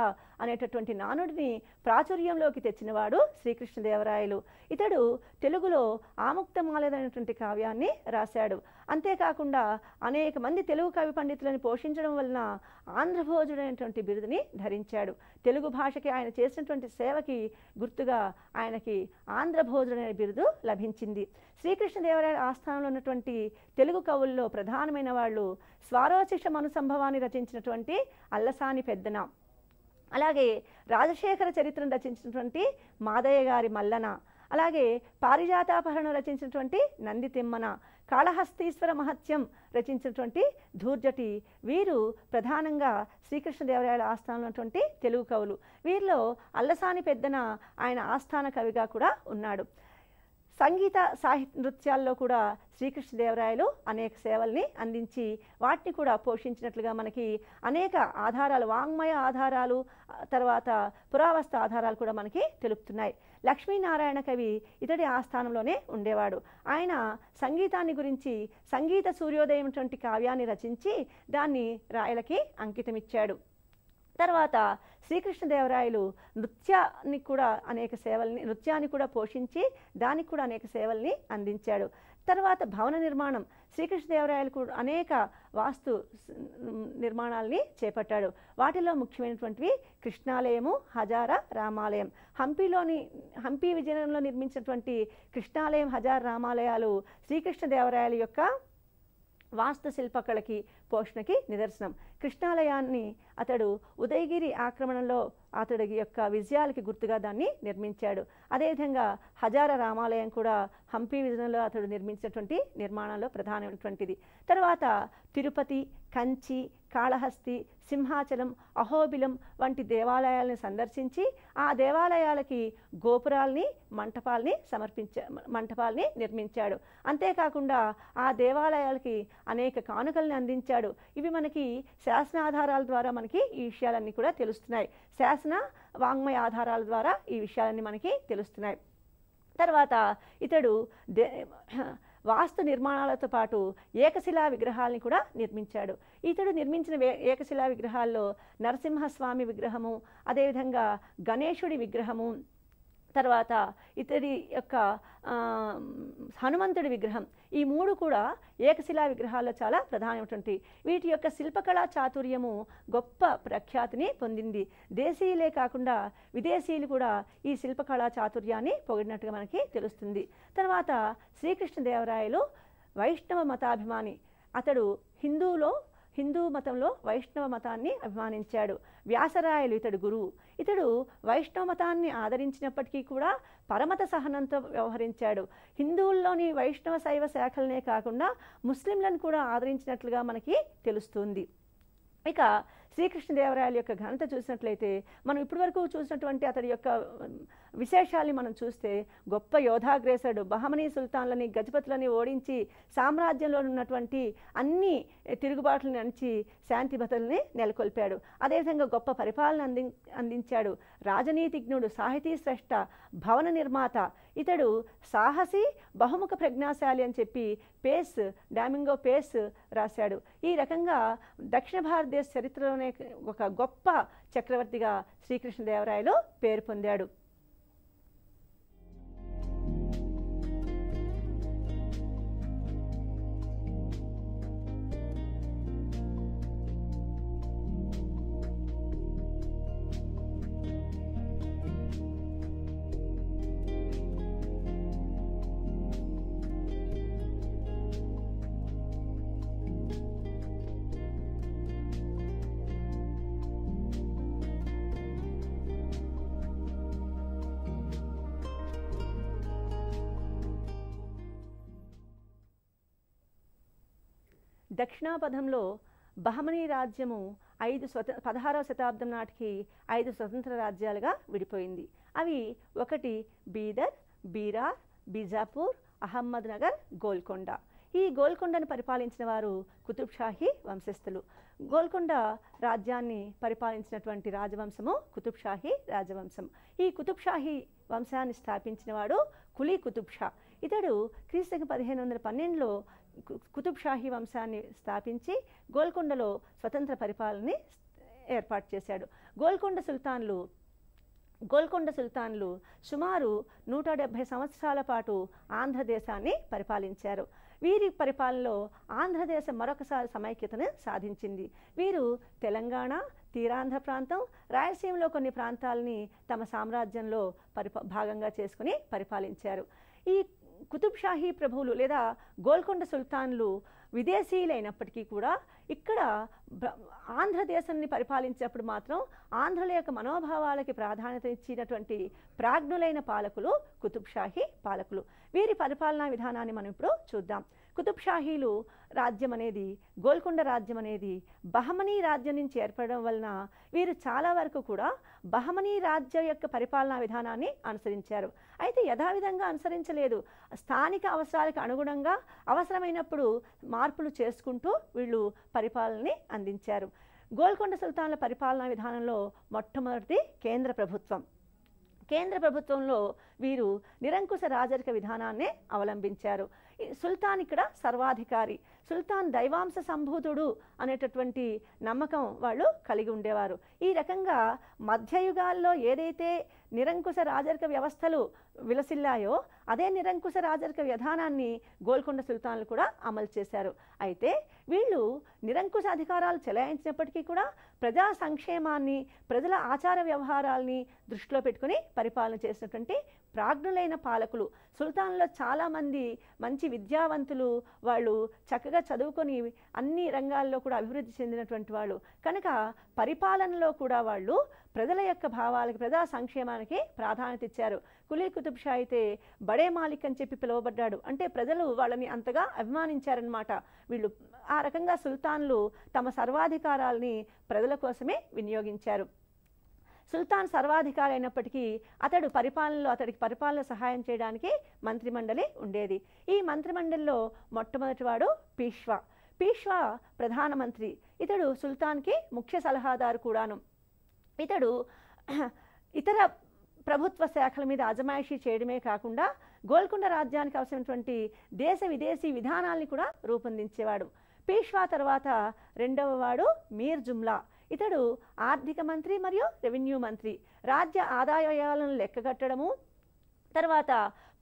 అనేటటువంటి నానుడిని ప్రాచుర్యంలోకి తెచ్చినవాడు శ్రీకృష్ణదేవరాయలు. ఇతడు తెలుగులో ఆముక్తమాలేదైనటువంటి కావ్యాన్ని రాశాడు. అంతేకాకుండా అనేక మంది తెలుగు కవి పండితులను పోషించడం వలన ఆంధ్రభోజుడైనటువంటి బిరుదుని ధరించాడు. తెలుగు భాషకి ఆయన చేసినటువంటి సేవకి గుర్తుగా ఆయన ఆయనకి ఆంధ్రభోజుడు అనే బిరుదు లభించింది. శ్రీకృష్ణదేవరాయల ఆస్థానంలో ఉన్నటువంటి తెలుగు కవుల్లో ప్రధానమైన వాళ్ళు స్వారోచిష మనుసంభవాన్ని రచించినటువంటి అల్లసాని పెద్దన. అలాగే రాజశేఖర చరిత్రను రచించినటువంటి మాదయ్య గారి మల్లన. అలాగే పారిజాతాపహరణం రచించినటువంటి నంది తిమ్మన. కాళహస్తీశ్వర మహత్యం రచించినటువంటి ధూర్జటి వీరు ప్రధానంగా శ్రీకృష్ణదేవరాయల ఆస్థానంలోటువంటి ఉన్నటువంటి తెలుగు కవులు. వీరిలో అల్లసాని పెద్దన ఆయన ఆస్థాన కవిగా కూడా ఉన్నాడు. సంగీత సాహిత్య నృత్యాల్లో కూడా శ్రీకృష్ణదేవరాయలు అనేక సేవల్ని అందించి వాటిని కూడా పోషించినట్లుగా మనకి అనేక ఆధారాలు వాంగ్మయ ఆధారాలు తర్వాత పురావస్తు ఆధారాలు కూడా మనకి తెలుపుతున్నాయి. లక్ష్మీనారాయణ కవి ఇతడి ఆస్థానంలోనే ఉండేవాడు. ఆయన సంగీతాన్ని గురించి సంగీత సూర్యోదయంటువంటి కావ్యాన్ని రచించి దాన్ని రాయలకి అంకితమిచ్చాడు. తర్వాత శ్రీకృష్ణదేవరాయలు నృత్యాన్ని కూడా అనేక సేవల్ని నృత్యాన్ని కూడా పోషించి దానికి కూడా అనేక సేవల్ని అందించాడు. తర్వాత భవన నిర్మాణం. శ్రీకృష్ణదేవరాయలు కూడా అనేక వాస్తు నిర్మాణాలని చేపట్టాడు. వాటిలో ముఖ్యమైనటువంటివి కృష్ణాలయము హజారా రామాలయం. హంపీలోని హంపీ విజయనగరంలో నిర్మించినటువంటి కృష్ణాలయం హజార్ రామాలయాలు శ్రీకృష్ణదేవరాయల యొక్క వాస్తు శిల్పకళకి పోషణకి నిదర్శనం. కృష్ణాలయాన్ని అతడు ఉదయగిరి ఆక్రమణలో అతడి యొక్క విజయాలకి గుర్తుగా దాన్ని నిర్మించాడు. అదేవిధంగా హజార రామాలయం కూడా హంపీ విజయంలో అతడు నిర్మించినటువంటి నిర్మాణంలో ప్రధానమైనటువంటిది. తర్వాత తిరుపతి కంచి కాళహస్తి సింహాచలం అహోబిలం వంటి దేవాలయాలను సందర్శించి ఆ దేవాలయాలకి గోపురాల్ని మంటపాల్ని సమర్పించ మంటపాల్ని నిర్మించాడు. అంతేకాకుండా ఆ దేవాలయాలకి అనేక కానుకల్ని అందించాడు. ఇవి మనకి శాసన ఆధారాల ద్వారా మనకి ఈ విషయాలన్నీ కూడా తెలుస్తున్నాయి. శాసన వాంగ్మయ ఆధారాల ద్వారా ఈ విషయాలన్నీ మనకి తెలుస్తున్నాయి. తర్వాత ఇతడు దే వాస్తు నిర్మాణాలతో పాటు ఏకశిలా విగ్రహాలని కూడా నిర్మించాడు. ఇతడు నిర్మించిన వే- ఏకశిలా విగ్రహాల్లో నరసింహస్వామి విగ్రహము అదేవిధంగా గణేశుడి విగ్రహము తర్వాత ఇతడి యొక్క హనుమంతుడి విగ్రహం. ఈ మూడు కూడా ఏకశిలా విగ్రహాల్లో చాలా ప్రధానమైనటువంటి. వీటి యొక్క శిల్పకళా చాతుర్యము గొప్ప ప్రఖ్యాతిని పొందింది. దేశీయులే కాకుండా విదేశీయులు కూడా ఈ శిల్పకళా చాతుర్యాన్ని పొగిడినట్టుగా మనకి తెలుస్తుంది. తర్వాత శ్రీకృష్ణదేవరాయలు వైష్ణవ మతాభిమాని. అతడు హిందువులో హిందూ మతంలో వైష్ణవ మతాన్ని అభిమానించాడు. వ్యాసరాయలు ఇతడు గురువు. ఇతడు వైష్ణవ మతాన్ని ఆదరించినప్పటికీ కూడా పరమత సహనంతో వ్యవహరించాడు. హిందువుల్లోని వైష్ణవ శైవ శాఖలనే కాకుండా ముస్లింలను కూడా ఆదరించినట్లుగా మనకి తెలుస్తుంది. ఇక శ్రీకృష్ణదేవరాయల యొక్క ఘనత చూసినట్లయితే మనం ఇప్పటివరకు చూసినటువంటి అతడి యొక్క విశేషాల్ని మనం చూస్తే గొప్ప యోధాగ్రేసుడు బహమనీ సుల్తాన్లని గజపతులని ఓడించి సామ్రాజ్యంలో ఉన్నటువంటి అన్ని తిరుగుబాట్లను అణిచి శాంతి భద్రతల్ని నెలకొల్పాడు. అదేవిధంగా గొప్ప పరిపాలన అంది అందించాడు. రాజనీతిజ్ఞుడు సాహితీ శ్రేష్ట భవన నిర్మాత. ఇతడు సాహసి బహుముఖ ప్రజ్ఞాశాలి అని చెప్పి పేస్ డామింగో పేస్ రాశాడు. ఈ రకంగా దక్షిణ భారతదేశ చరిత్రలోనే ఒక గొప్ప చక్రవర్తిగా శ్రీకృష్ణదేవరాయలు పేరు పొందాడు. దక్షిణాపథంలో బహమనీ రాజ్యము ఐదు స్వత పదహారవ శతాబ్దం నాటికి ఐదు స్వతంత్ర రాజ్యాలుగా విడిపోయింది. అవి ఒకటి బీదర్ బీరార్ బీజాపూర్ అహ్మద్ నగర్ గోల్కొండ. ఈ గోల్కొండను పరిపాలించిన వారు కుతుబ్షాహీ వంశస్థులు. గోల్కొండ రాజ్యాన్ని పరిపాలించినటువంటి రాజవంశము కుతుబ్ షాహీ రాజవంశం. ఈ కుతుబ్ షాహీ వంశాన్ని స్థాపించిన వాడు కులీ కుతుబ్ షా ఇతడు క్రీస్తు పదిహేను వందల పన్నెండులో కుతుబ్ షాహీ వంశాన్ని స్థాపించి గోల్కొండలో స్వతంత్ర పరిపాలనని ఏర్పాటు చేశాడు. గోల్కొండ సుల్తాన్లు గోల్కొండ సుల్తాన్లు సుమారు నూట డెబ్భై సంవత్సరాల పాటు ఆంధ్రదేశాన్ని పరిపాలించారు. వీరి పరిపాలనలో ఆంధ్రదేశం మరొకసారి సమైక్యతను సాధించింది. వీరు తెలంగాణ తీరాంధ్ర ప్రాంతం రాయలసీమలో కొన్ని ప్రాంతాలని తమ సామ్రాజ్యంలో పరిప భాగంగా చేసుకుని పరిపాలించారు. ఈ కుతుబ్షాహీ ప్రభువులు లేదా గోల్కొండ సుల్తాన్లు విదేశీయులైనప్పటికీ కూడా ఇక్కడ బ్ర- ఆంధ్రదేశాన్ని పరిపాలించినప్పుడు మాత్రం ఆంధ్రుల యొక్క మనోభావాలకి ప్రాధాన్యత ఇచ్చినటువంటి ప్రాజ్ఞులైన పాలకులు కుతుబ్ షాహీ పాలకులు. వీరి పరిపాలనా విధానాన్ని మనం ఇప్పుడు చూద్దాం. కుతుబ్ షాహీలు రాజ్యం అనేది గోల్కొండ రాజ్యం అనేది బహమనీ రాజ్యం నుంచి ఏర్పడడం వలన వీరు చాలా వరకు కూడా బహమనీ రాజ్యం యొక్క పరిపాలనా విధానాన్ని అనుసరించారు. అయితే యథావిధంగా అనుసరించలేదు. స్థానిక అవసరాలకు అనుగుణంగా అవసరమైనప్పుడు మార్పులు చేసుకుంటూ వీళ్ళు పరిపాలనని అందించారు. గోల్కొండ సుల్తాన్ల పరిపాలనా విధానంలో మొట్టమొదటి కేంద్ర ప్రభుత్వం. కేంద్ర ప్రభుత్వంలో వీరు నిరంకుశ రాజరిక విధానాన్నే అవలంబించారు. సుల్తాన్ ఇక్కడ సర్వాధికారి. సుల్తాన్ దైవాంశ సంభూతుడు అనేటటువంటి నమ్మకం వాళ్ళు కలిగి ఉండేవారు. ఈ రకంగా మధ్యయుగాల్లో ఏదైతే నిరంకుశ రాజరిక వ్యవస్థలు విలసిల్లాయో అదే నిరంకుశ రాజరిక విధానాన్ని గోల్కొండ సుల్తాన్లు కూడా అమలు చేశారు. అయితే వీళ్ళు నిరంకుశ అధికారాలు చెలాయించినప్పటికీ కూడా ప్రజా సంక్షేమాన్ని ప్రజల ఆచార వ్యవహారాల్ని దృష్టిలో పెట్టుకుని పరిపాలన చేసినటువంటి ప్రాజ్ఞులైన పాలకులు. సుల్తాన్లో చాలామంది మంచి విద్యావంతులు వాళ్ళు చక్కగా చదువుకొని అన్ని రంగాల్లో కూడా అభివృద్ధి చెందినటువంటి వాళ్ళు. కనుక పరిపాలనలో కూడా వాళ్ళు ప్రజల యొక్క భావాలకి ప్రజా సంక్షేమానికి ప్రాధాన్యత ఇచ్చారు. కులీ కుతుబ్ షా అయితే బడే మాలిక్ అని చెప్పి పిలువబడ్డాడు. అంటే ప్రజలు వాళ్ళని అంతగా అభిమానించారనమాట వీళ్ళు ఆ రకంగా సుల్తాన్లు తమ సర్వాధికారాల్ని ప్రజల కోసమే వినియోగించారు. సుల్తాన్ సర్వాధికారి అయినప్పటికీ అతడు పరిపాలనలో అతడికి పరిపాలన సహాయం చేయడానికి మంత్రిమండలి ఉండేది. ఈ మంత్రిమండలిలో మొట్టమొదటివాడు పీష్వా. పీష్వా ప్రధానమంత్రి. ఇతడు సుల్తాన్కి ముఖ్య సలహాదారు కూడాను. ఇతడు ఇతర ప్రభుత్వ శాఖల మీద అజమాయిషీ చేయడమే కాకుండా గోల్కొండ రాజ్యానికి అవసరమైనటువంటి దేశ విదేశీ విధానాల్ని కూడా రూపొందించేవాడు. పీష్వా తర్వాత రెండవ వాడు మీర్ జుమ్లా. ఇతడు ఆర్థిక మంత్రి మరియు రెవెన్యూ మంత్రి. రాజ్య ఆదాయ వ్యయాలను లెక్కగట్టడము తర్వాత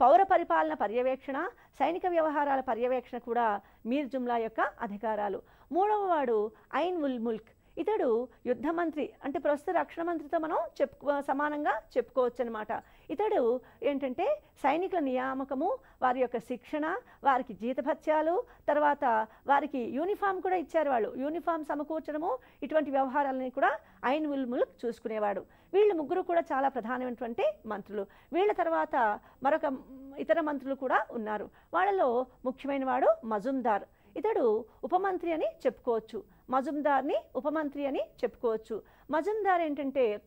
పౌర పరిపాలన పర్యవేక్షణ సైనిక వ్యవహారాల పర్యవేక్షణ కూడా మీర్ జుమ్లా యొక్క అధికారాలు. మూడవ వాడు ఐన్ ఉల్ ముల్క్. ఇతడు యుద్ధ మంత్రి అంటే ప్రస్తుత రక్షణ మంత్రితో మనం చెప్పుకో సమానంగా చెప్పుకోవచ్చు అనమాట ఇతడు ఏంటంటే సైనికుల నియామకము వారి యొక్క శిక్షణ వారికి జీతభత్యాలు తర్వాత వారికి యూనిఫామ్ కూడా ఇచ్చారు వాళ్ళు. యూనిఫామ్ సమకూర్చడము ఇటువంటి వ్యవహారాలని కూడా ఐన్ ఉల్ ముల్క్ చూసుకునేవాడు. వీళ్ళు ముగ్గురు కూడా చాలా ప్రధానమైనటువంటి మంత్రులు. వీళ్ళ తర్వాత మరొక ఇతర మంత్రులు కూడా ఉన్నారు. వాళ్ళలో ముఖ్యమైన వాడు మజుందార్. ఇతడు ఉపమంత్రి అని చెప్పుకోవచ్చు. మజుందార్ని ఉపమంత్రి అని చెప్పుకోవచ్చు. మజుందార్ ఏంటంటే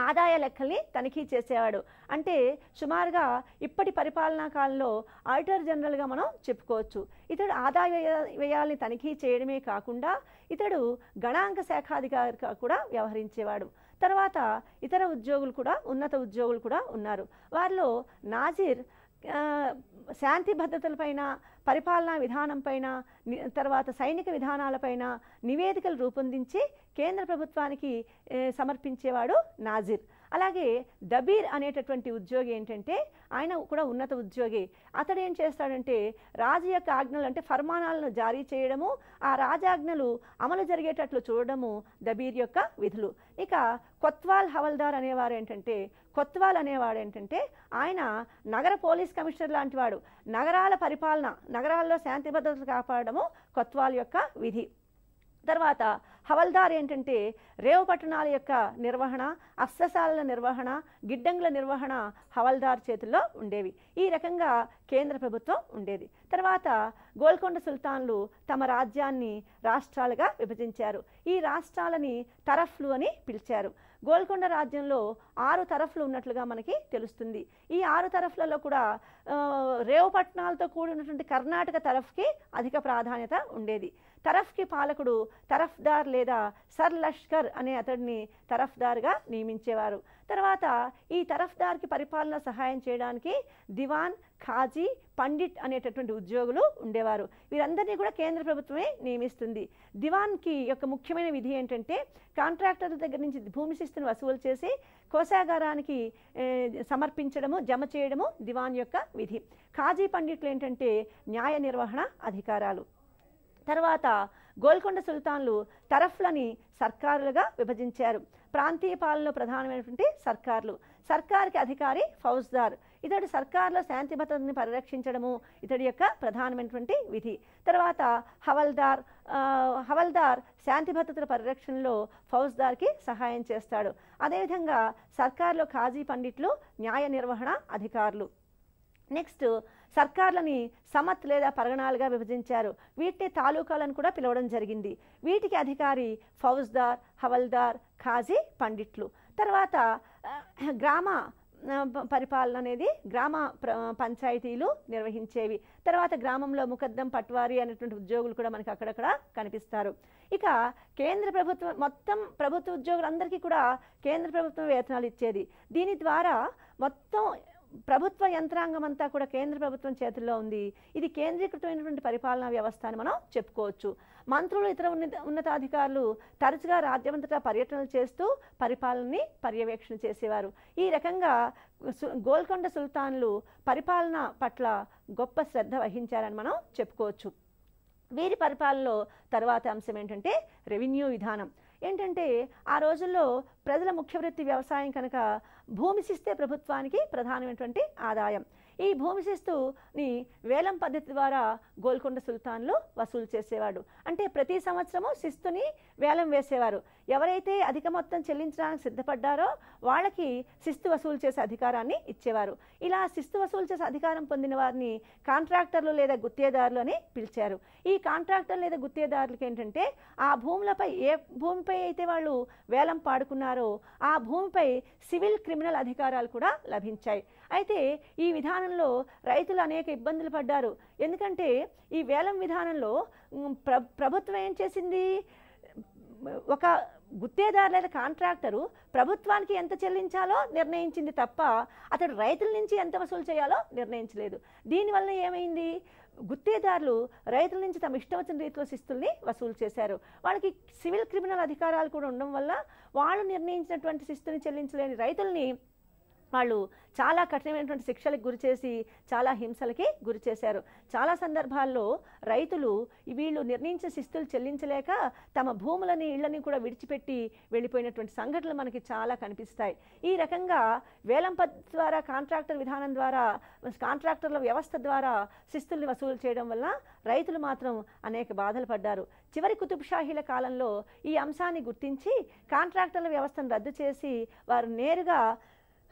ఆదాయ లెక్కల్ని తనిఖీ చేసేవాడు. అంటే సుమారుగా ఇప్పటి పరిపాలనా కాలంలో ఆడిటర్ జనరల్గా మనం చెప్పుకోవచ్చు. ఇతడు ఆదాయ వ్యయ- వ్యయాల్ని తనిఖీ చేయడమే కాకుండా ఇతడు గణాంక శాఖాధికారిగా కూడా వ్యవహరించేవాడు. తర్వాత ఇతర ఉద్యోగులు కూడా ఉన్నత ఉద్యోగులు కూడా ఉన్నారు. వారిలో నాజిర్ శాంతి భద్రతలపైన పరిపాలనా విధానంపైన తర్వాత సైనిక విధానాలపైన నివేదికలు రూపొందించి కేంద్ర ప్రభుత్వానికి సమర్పించేవాడు నాజిర్. అలాగే దబీర్ అనేటటువంటి ఉద్యోగి ఏంటంటే ఆయన కూడా ఉన్నత ఉద్యోగి. అతడు ఏం చేస్తాడంటే రాజు యొక్క ఆజ్ఞలు అంటే ఫర్మానాలను జారీ చేయడము ఆ రాజాజ్ఞలు అమలు జరిగేటట్లు చూడడము దబీర్ యొక్క విధులు. ఇక కొత్వాల్ హవల్దార్ అనేవారు ఏంటంటే కొత్వాల్ అనేవాడు ఏంటంటే ఆయన నగర పోలీస్ కమిషనర్ లాంటి వాడు. నగరాల పరిపాలన నగరాల్లో శాంతి భద్రతలు కాపాడడము కొత్వాల్ యొక్క విధి. తర్వాత హవల్దార్ ఏంటంటే రేవు పట్టణాల యొక్క నిర్వహణ అస్ససాల నిర్వహణ గిడ్డంగుల నిర్వహణ హవల్దార్ చేతుల్లో ఉండేవి. ఈ రకంగా కేంద్ర ప్రభుత్వం ఉండేది. తర్వాత గోల్కొండ సుల్తాన్లు తమ రాజ్యాన్ని రాష్ట్రాలుగా విభజించారు. ఈ రాష్ట్రాలని తరఫ్లు అని పిలిచారు. గోల్కొండ రాజ్యంలో ఆరు తరఫ్లు ఉన్నట్లుగా మనకి తెలుస్తుంది. ఈ ఆరు తరఫ్లలో కూడా రేవు పట్టణాలతో కూడినటువంటి కర్ణాటక తరఫ్కి అధిక ప్రాధాన్యత ఉండేది. తరఫ్కి పాలకుడు తరఫ్దార్ లేదా సర్ లష్కర్ అనే అతడిని తరఫ్దార్గా నియమించేవారు. తర్వాత ఈ తరఫ్దార్కి పరిపాలన సహాయం చేయడానికి దివాన్ ఖాజీ పండిట్ అనేటటువంటి ఉద్యోగులు ఉండేవారు. వీరందరినీ కూడా కేంద్ర ప్రభుత్వమే నియమిస్తుంది. దివాన్కి యొక్క ముఖ్యమైన విధి ఏంటంటే కాంట్రాక్టర్ల దగ్గర నుంచి భూమి శిస్తును వసూలు చేసి కోశాగారానికి సమర్పించడము జమ చేయడము దివాన్ యొక్క విధి. ఖాజీ పండిట్లు ఏంటంటే న్యాయ నిర్వహణ అధికారాలు. తర్వాత గోల్కొండ సుల్తాన్లు తరఫ్లని సర్కారులుగా విభజించారు. ప్రాంతీయ పాలనలో ప్రధానమైనటువంటి సర్కార్లు. సర్కార్కి అధికారి ఫౌజ్దార్. ఇతడు సర్కార్లో శాంతి భద్రతని పరిరక్షించడము ఇతడి యొక్క ప్రధానమైనటువంటి విధి. తర్వాత హవల్దార్ హవల్దార్ శాంతి భద్రతల పరిరక్షణలో ఫౌజ్దార్కి సహాయం చేస్తాడు. అదేవిధంగా సర్కార్లో ఖాజీ పండిట్లు న్యాయ నిర్వహణ అధికారులు. నెక్స్ట్ సర్కార్లని సమత్ లేదా పరగణాలుగా విభజించారు. వీటిని తాలూకాలను కూడా పిలవడం జరిగింది. వీటికి అధికారి ఫౌజ్దార్ హవల్దార్ ఖాజీ పండిట్లు. తర్వాత గ్రామ పరిపాలన అనేది గ్రామ ప్ర- పంచాయతీలు నిర్వహించేవి. తర్వాత గ్రామంలో ముకద్దం పట్వారి అనేటువంటి ఉద్యోగులు కూడా మనకి అక్కడక్కడ కనిపిస్తారు. ఇక కేంద్ర ప్రభుత్వం మొత్తం ప్రభుత్వ ఉద్యోగులందరికీ కూడా కేంద్ర ప్రభుత్వం వేతనాలు ఇచ్చేది. దీని ద్వారా మొత్తం ప్రభుత్వ యంత్రాంగం అంతా కూడా కేంద్ర ప్రభుత్వం చేతుల్లో ఉంది. ఇది కేంద్రీకృతమైనటువంటి పరిపాలనా వ్యవస్థ అని మనం చెప్పుకోవచ్చు. మంత్రులు ఇతర ఉన్నత ఉన్నతాధికారులు తరచుగా రాజ్యమంతటా పర్యటనలు చేస్తూ పరిపాలనని పర్యవేక్షణ చేసేవారు. ఈ రకంగా గోల్కొండ సుల్తాన్లు పరిపాలన పట్ల గొప్ప శ్రద్ధ వహించారని మనం చెప్పుకోవచ్చు. వీరి పరిపాలనలో తర్వాత అంశం ఏంటంటే రెవెన్యూ విధానం. ఏంటంటే ఆ రోజుల్లో ప్రజల ముఖ్య వృత్తి వ్యవసాయం కనుక భూమి శిస్తే ప్రభుత్వానికి ప్రధానమైనటువంటి ఆదాయం. ఈ భూమి శిస్తుని వేలం పద్ధతి ద్వారా గోల్కొండ సుల్తాన్లు వసూలు చేసేవాడు. అంటే ప్రతి సంవత్సరము శిస్తుని వేలం వేసేవారు. ఎవరైతే అధిక మొత్తం చెల్లించడానికి సిద్ధపడ్డారో వాళ్ళకి శిస్తు వసూలు చేసే అధికారాన్ని ఇచ్చేవారు. ఇలా శిస్తు వసూలు చేసే అధికారం పొందిన వారిని కాంట్రాక్టర్లు లేదా గుత్తేదారులు అని పిలిచారు. ఈ కాంట్రాక్టర్ లేదా గుత్తేదారులకి ఏంటంటే ఆ భూములపై ఏ భూమిపై అయితే వాళ్ళు వేలం పాడుకున్నారో ఆ భూమిపై సివిల్ క్రిమినల్ అధికారాలు కూడా లభించాయి. అయితే ఈ విధానంలో రైతులు అనేక ఇబ్బందులు పడ్డారు. ఎందుకంటే ఈ వేలం విధానంలో ప్ర ప్రభుత్వం ఏం చేసింది? ఒక గుత్తేదారు లేదా కాంట్రాక్టరు ప్రభుత్వానికి ఎంత చెల్లించాలో నిర్ణయించింది తప్ప అతడు రైతుల నుంచి ఎంత వసూలు చేయాలో నిర్ణయించలేదు. దీనివల్ల ఏమైంది? గుత్తేదారులు రైతుల నుంచి తమ ఇష్టం వచ్చిన రీతిలో శిస్తుల్ని వసూలు చేశారు. వాళ్ళకి సివిల్ క్రిమినల్ అధికారాలు కూడా ఉండడం వల్ల వాళ్ళు నిర్ణయించినటువంటి శిస్తుని చెల్లించలేని రైతుల్ని వాళ్ళు చాలా కఠినమైనటువంటి శిక్షలకు గురి చేసి చాలా హింసలకి గురిచేశారు చాలా సందర్భాల్లో రైతులు వీళ్ళు నిర్ణయించిన శిస్తులు చెల్లించలేక తమ భూములని ఇళ్ళని కూడా విడిచిపెట్టి వెళ్ళిపోయినటువంటి సంఘటనలు మనకి చాలా కనిపిస్తాయి. ఈ రకంగా వేలం ద్వారా కాంట్రాక్టర్ విధానం ద్వారా కాంట్రాక్టర్ల వ్యవస్థ ద్వారా శిస్తుల్ని వసూలు చేయడం వల్ల రైతులు మాత్రం అనేక బాధలు పడ్డారు. చివరి కుతుబ్షాహీల కాలంలో ఈ అంశాన్ని గుర్తించి కాంట్రాక్టర్ల వ్యవస్థను రద్దు చేసి వారు నేరుగా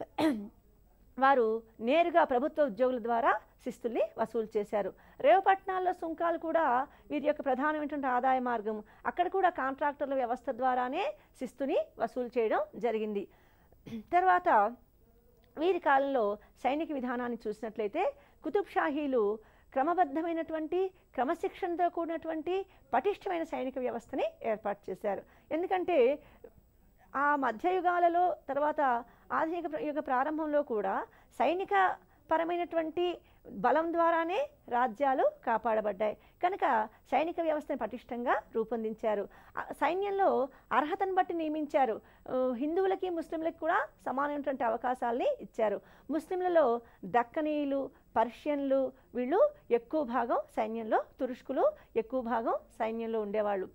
వారు నేరుగా ప్రభుత్వ ఉద్యోగుల ద్వారా శిస్తుల్ని వసూలు చేశారు. రేవపట్నాల్లో సుంకాలు కూడా వీరి యొక్క ప్రధానమైనటువంటి ఆదాయ మార్గం. అక్కడ కూడా కాంట్రాక్టర్ల వ్యవస్థ ద్వారానే శిస్తుని వసూలు చేయడం జరిగింది. తర్వాత వీరి కాలంలో సైనిక విధానాన్ని చూసినట్లయితే కుతుబ్ షాహీలు క్రమబద్ధమైనటువంటి క్రమశిక్షణతో కూడినటువంటి పటిష్టమైన సైనిక వ్యవస్థని ఏర్పాటు చేశారు. ఎందుకంటే ఆ మధ్యయుగాలలో తర్వాత ఆధునిక యుగ ప్రారంభంలో కూడా సైనిక పరమైనటువంటి బలం ద్వారానే రాజ్యాలు కాపాడబడ్డాయి. కనుక సైనిక వ్యవస్థను పటిష్టంగా రూపొందించారు. సైన్యంలో అర్హతను బట్టి నియమించారు. హిందువులకి ముస్లింలకి కూడా సమానమైనటువంటి అవకాశాలని ఇచ్చారు. ముస్లింలలో దక్కనీయులు పర్షియన్లు వీళ్ళు ఎక్కువ భాగం సైన్యంలో తురుష్కులు ఎక్కువ భాగం సైన్యంలో ఉండేవాళ్ళు.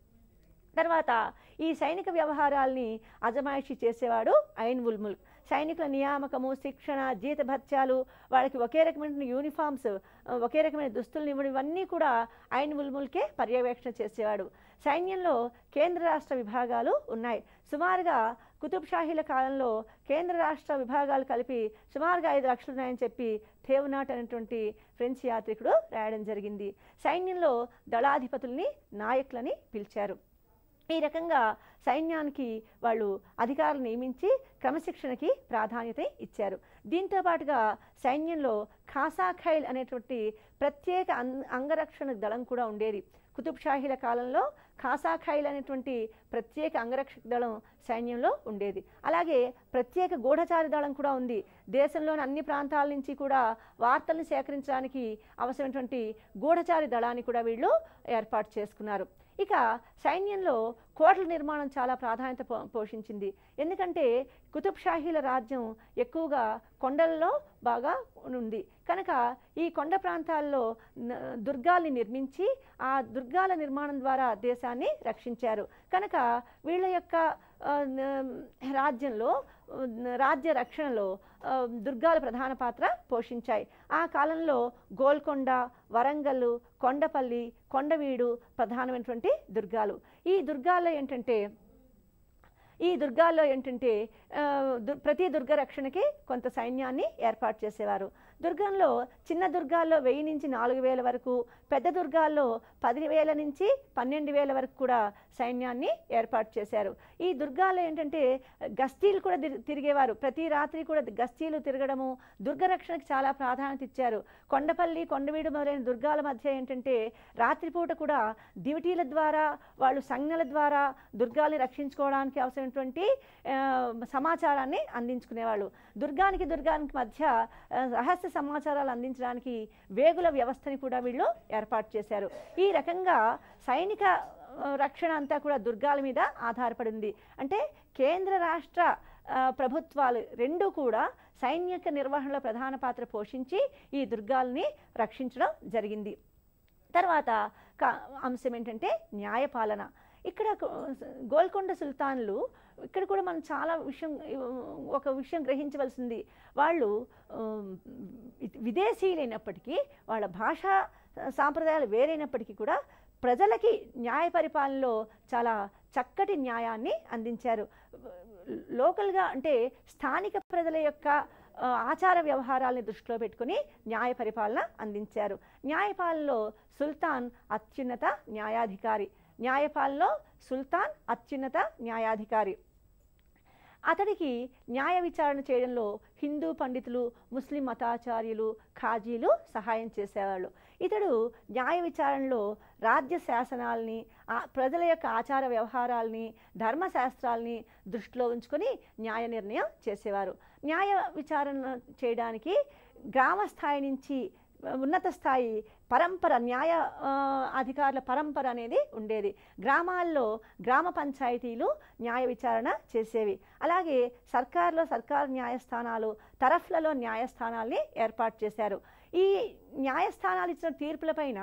తర్వాత ఈ సైనిక వ్యవహారాల్ని అజమాయిషీ చేసేవాడు ఐన్ ఉల్ముల్క్. సైనికుల నియామకము శిక్షణ జీతభత్యాలు వాళ్ళకి ఒకే రకమైన యూనిఫామ్స్ ఒకే రకమైన దుస్తులు ఇవ్వడం ఇవన్నీ కూడా ఐన్ ముల్ముల్కే పర్యవేక్షణ చేసేవాడు. సైన్యంలో కేంద్ర రాష్ట్ర విభాగాలు ఉన్నాయి. సుమారుగా కుతుబ్షాహీల కాలంలో కేంద్ర రాష్ట్ర విభాగాలు కలిపి సుమారుగా ఐదు లక్షలు ఉన్నాయని చెప్పి థేవ్నాట్ అనేటువంటి ఫ్రెంచ్ యాత్రికుడు రాయడం జరిగింది. సైన్యంలో దళాధిపతుల్ని నాయకులని పిలిచారు. ఈ రకంగా సైన్యానికి వాళ్ళు అధికారులు నియమించి క్రమశిక్షణకి ప్రాధాన్యత ఇచ్చారు. దీంతో పాటుగా సైన్యంలో ఖాసా ఖైల్ అనేటువంటి ప్రత్యేక అం అంగరక్షణ దళం కూడా ఉండేది. కుతుబ్ షాహీల కాలంలో ఖాసా ఖైల్ అనేటువంటి ప్రత్యేక అంగరక్షక దళం సైన్యంలో ఉండేది. అలాగే ప్రత్యేక గూఢచారి దళం కూడా ఉంది. దేశంలోని అన్ని ప్రాంతాల నుంచి కూడా వార్తలను సేకరించడానికి అవసరమైనటువంటి గూఢచారి దళాన్ని కూడా వీళ్ళు ఏర్పాటు చేసుకున్నారు. ఇక సైన్యంలో కోటల నిర్మాణం చాలా ప్రాధాన్యత పో- పోషించింది. ఎందుకంటే కుతుబ్ షాహీల రాజ్యం ఎక్కువగా కొండల్లో బాగా ఉంది కనుక ఈ కొండ ప్రాంతాల్లో దుర్గాల్ని నిర్మించి ఆ దుర్గాల నిర్మాణం ద్వారా దేశాన్ని రక్షించారు. కనుక వీళ్ళ యొక్క రాజ్యంలో రాజ్య రక్షణలో దుర్గాలు ప్రధాన పాత్ర పోషించాయి. ఆ కాలంలో గోల్కొండ వరంగల్ కొండపల్లి కొండవీడు ప్రధానమైనటువంటి దుర్గాలు. ఈ దుర్గాలో ఏంటంటే ఈ దుర్గాల్లో ఏంటంటే ఆ, ప్రతి దుర్గ రక్షణకి కొంత సైన్యాన్ని ఏర్పాటు చేసేవారు. దుర్గంలో చిన్న దుర్గాల్లో వెయ్యి నుంచి నాలుగు వేల వరకు పెద్ద దుర్గాల్లో పదివేల నుంచి పన్నెండు వేల వరకు కూడా సైన్యాన్ని ఏర్పాటు చేశారు. ఈ దుర్గాలు ఏంటంటే గస్తీలు కూడా తిరి- తిరిగేవారు. ప్రతి రాత్రి కూడా గస్తీలు తిరగడము దుర్గ రక్షణకు చాలా ప్రాధాన్యత ఇచ్చారు. కొండపల్లి కొండవీడు మొదలైన దుర్గాల మధ్య ఏంటంటే రాత్రిపూట కూడా దివిటీల ద్వారా వాళ్ళు సంజ్ఞల ద్వారా దుర్గాల్ని రక్షించుకోవడానికి అవసరమైనటువంటి సమాచారాన్ని అందించుకునేవాళ్ళు. దుర్గానికి దుర్గానికి మధ్య రహస్య సమాచారాలు అందించడానికి వేగుల వ్యవస్థని కూడా వీళ్ళు ఏర్పాటు చేశారు. ఈ రకంగా సైనిక రక్షణ అంతా కూడా దుర్గాల మీద ఆధారపడింది. అంటే కేంద్ర రాష్ట్ర ప్రభుత్వాలు రెండూ కూడా సైనిక నిర్వహణలో ప్రధాన పాత్ర పోషించి ఈ దుర్గాల్ని రక్షించడం జరిగింది. తర్వాత క- అంశం ఏంటంటే న్యాయపాలన. ఇక్కడ గోల్కొండ సుల్తాన్లు ఇక్కడ కూడా మనం చాలా విషయం ఒక విషయం గ్రహించవలసింది. వాళ్ళు విదేశీయులైనప్పటికీ వాళ్ళ భాష సాంప్రదాయాలు వేరైనప్పటికీ కూడా ప్రజలకి న్యాయ పరిపాలనలో చాలా చక్కటి న్యాయాన్ని అందించారు. లోకల్గా అంటే స్థానిక ప్రజల యొక్క ఆచార వ్యవహారాలని దృష్టిలో పెట్టుకుని న్యాయ పరిపాలన అందించారు. న్యాయపాలనలో సుల్తాన్ అత్యున్నత న్యాయాధికారి. న్యాయపాలనలో సుల్తాన్ అత్యున్నత న్యాయాధికారి. అతడికి న్యాయ విచారణ చేయడంలో హిందూ పండితులు ముస్లిం మతాచార్యులు ఖాజీలు సహాయం చేసేవాళ్ళు. ఇతడు న్యాయ విచారణలో రాజ్య శాసనాల్ని ప్రజల యొక్క ఆచార వ్యవహారాల్ని ధర్మశాస్త్రాల్ని దృష్టిలో ఉంచుకొని న్యాయ నిర్ణయం చేసేవారు. న్యాయ విచారణ చేయడానికి గ్రామ స్థాయి నుంచి ఉన్నత స్థాయి పరంపర న్యాయ అధికారుల పరంపర అనేది ఉండేది. గ్రామాల్లో గ్రామ పంచాయతీలు న్యాయ విచారణ చేసేవి. అలాగే సర్కార్లో సర్కారు న్యాయస్థానాలు తరఫ్లలో న్యాయస్థానాల్ని ఏర్పాటు చేశారు. ఈ న్యాయస్థానాలు ఇచ్చిన తీర్పులపైన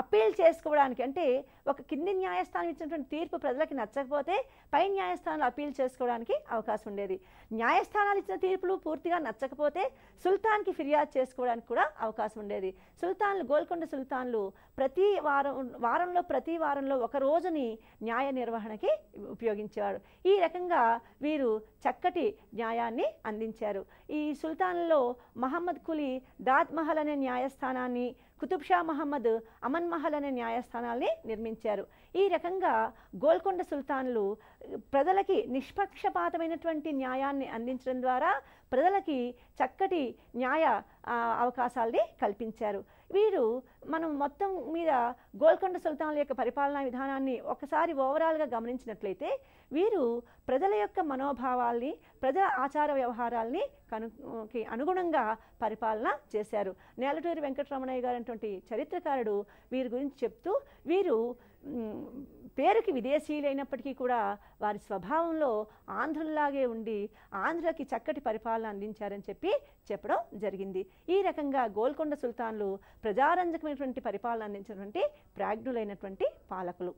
అప్పీల్ చేసుకోవడానికి అంటే ఒక కింది న్యాయస్థానం ఇచ్చినటువంటి తీర్పు ప్రజలకి నచ్చకపోతే పై న్యాయస్థానాలు అప్పీల్ చేసుకోవడానికి అవకాశం ఉండేది. న్యాయస్థానాలు ఇచ్చిన తీర్పులు పూర్తిగా నచ్చకపోతే సుల్తాన్కి ఫిర్యాదు చేసుకోవడానికి కూడా అవకాశం ఉండేది. సుల్తాన్లు గోల్కొండ సుల్తాన్లు ప్రతి వారం వారంలో ప్రతి వారంలో ఒక రోజుని న్యాయ నిర్వహణకి ఉపయోగించేవారు. ఈ రకంగా వీరు చక్కటి న్యాయాన్ని అందించారు. ఈ సుల్తాన్లో మహమ్మద్ కులీ దాద్ మహల్ అనే న్యాయస్థానాన్ని కుతుబ్షా మహమ్మద్ అమన్ మహల్ అనే న్యాయస్థానాల్ని నిర్మించారు. ఈ రకంగా గోల్కొండ సుల్తాన్లు ప్రజలకి నిష్పక్షపాతమైనటువంటి న్యాయాన్ని అందించడం ద్వారా ప్రజలకి చక్కటి న్యాయ అవకాశాల్ని కల్పించారు. వీరు మనం మొత్తం మీద గోల్కొండ సుల్తాన్ల యొక్క పరిపాలనా విధానాన్ని ఒకసారి ఓవరాల్గా గమనించినట్లయితే వీరు ప్రజల యొక్క మనోభావాల్ని ప్రజల ఆచార వ్యవహారాల్ని కనుకి అనుగుణంగా పరిపాలన చేశారు. నేలటూరి వెంకటరమణయ్య గారు అటువంటి చరిత్రకారుడు వీరి గురించి చెప్తూ వీరు పేరుకి విదేశీయులైనప్పటికీ కూడా వారి స్వభావంలో ఆంధ్రుల్లాగే ఉండి ఆంధ్రకి చక్కటి పరిపాలన అందించారని చెప్పి చెప్పడం జరిగింది. ఈ రకంగా గోల్కొండ సుల్తాన్లు ప్రజారంజకమైనటువంటి పరిపాలన అందించినటువంటి ప్రాజ్ఞులైనటువంటి పాలకులు.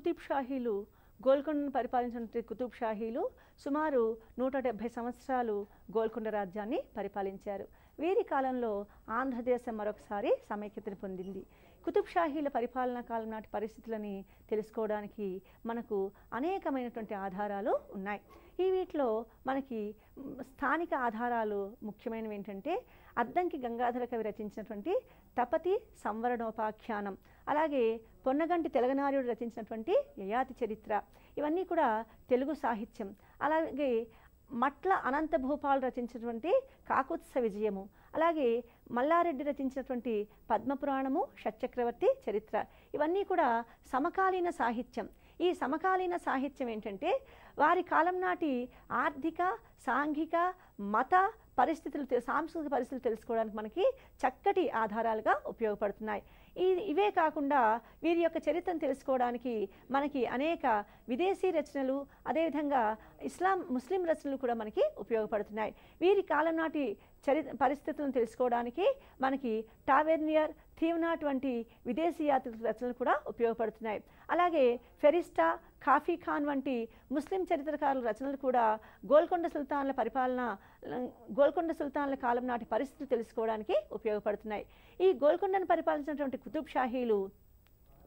కుతుబ్ షాహీలు గోల్కొండను పరిపాలించిన కుతుబ్ షాహీలు సుమారు నూట డెబ్భై సంవత్సరాలు గోల్కొండ రాజ్యాన్ని పరిపాలించారు. వీరి కాలంలో ఆంధ్రదేశం మరొకసారి సమైక్యతను పొందింది. కుతుబ్ షాహీల పరిపాలనా కాలం నాటి పరిస్థితులని తెలుసుకోవడానికి మనకు అనేకమైనటువంటి ఆధారాలు ఉన్నాయి. ఈ వీటిలో మనకి స్థానిక ఆధారాలు ముఖ్యమైనవి ఏంటంటే అద్దంకి గంగాధర కవి రచించినటువంటి తపతి సంవరణోపాఖ్యానం అలాగే పొన్నగంటి తెలగనార్యుడు రచించినటువంటి యయాతి చరిత్ర. ఇవన్నీ కూడా తెలుగు సాహిత్యం. అలాగే మట్ల అనంత భూపాల్ రచించినటువంటి కాకుత్స విజయము. అలాగే మల్లారెడ్డి రచించినటువంటి పద్మపురాణము షట్చక్రవర్తి చరిత్ర. ఇవన్నీ కూడా సమకాలీన సాహిత్యం. ఈ సమకాలీన సాహిత్యం ఏంటంటే వారి కాలం నాటి ఆర్థిక సాంఘిక మత పరిస్థితులు సాంస్కృతిక పరిస్థితులు తెలుసుకోవడానికి మనకి చక్కటి ఆధారాలుగా ఉపయోగపడుతున్నాయి. ఈ ఇవే కాకుండా వీరి యొక్క చరిత్రను తెలుసుకోవడానికి మనకి అనేక విదేశీ రచనలు అదేవిధంగా ఇస్లాం ముస్లిం రచనలు కూడా మనకి ఉపయోగపడుతున్నాయి. వీరి కాలం నాటి చరి పరిస్థితులను తెలుసుకోవడానికి మనకి టావెర్నియర్ థీవ్నాట్ వంటి విదేశీ యాత్రికుల రచనలు కూడా ఉపయోగపడుతున్నాయి. అలాగే ఫెరిస్టా కాఫీ ఖాన్ వంటి ముస్లిం చరిత్రకారుల రచనలు కూడా గోల్కొండ సుల్తాన్ల పరిపాలన గోల్కొండ సుల్తాన్ల కాలం నాటి పరిస్థితులు తెలుసుకోవడానికి ఉపయోగపడుతున్నాయి. ఈ గోల్కొండను పరిపాలించినటువంటి కుతుబ్ షాహీలు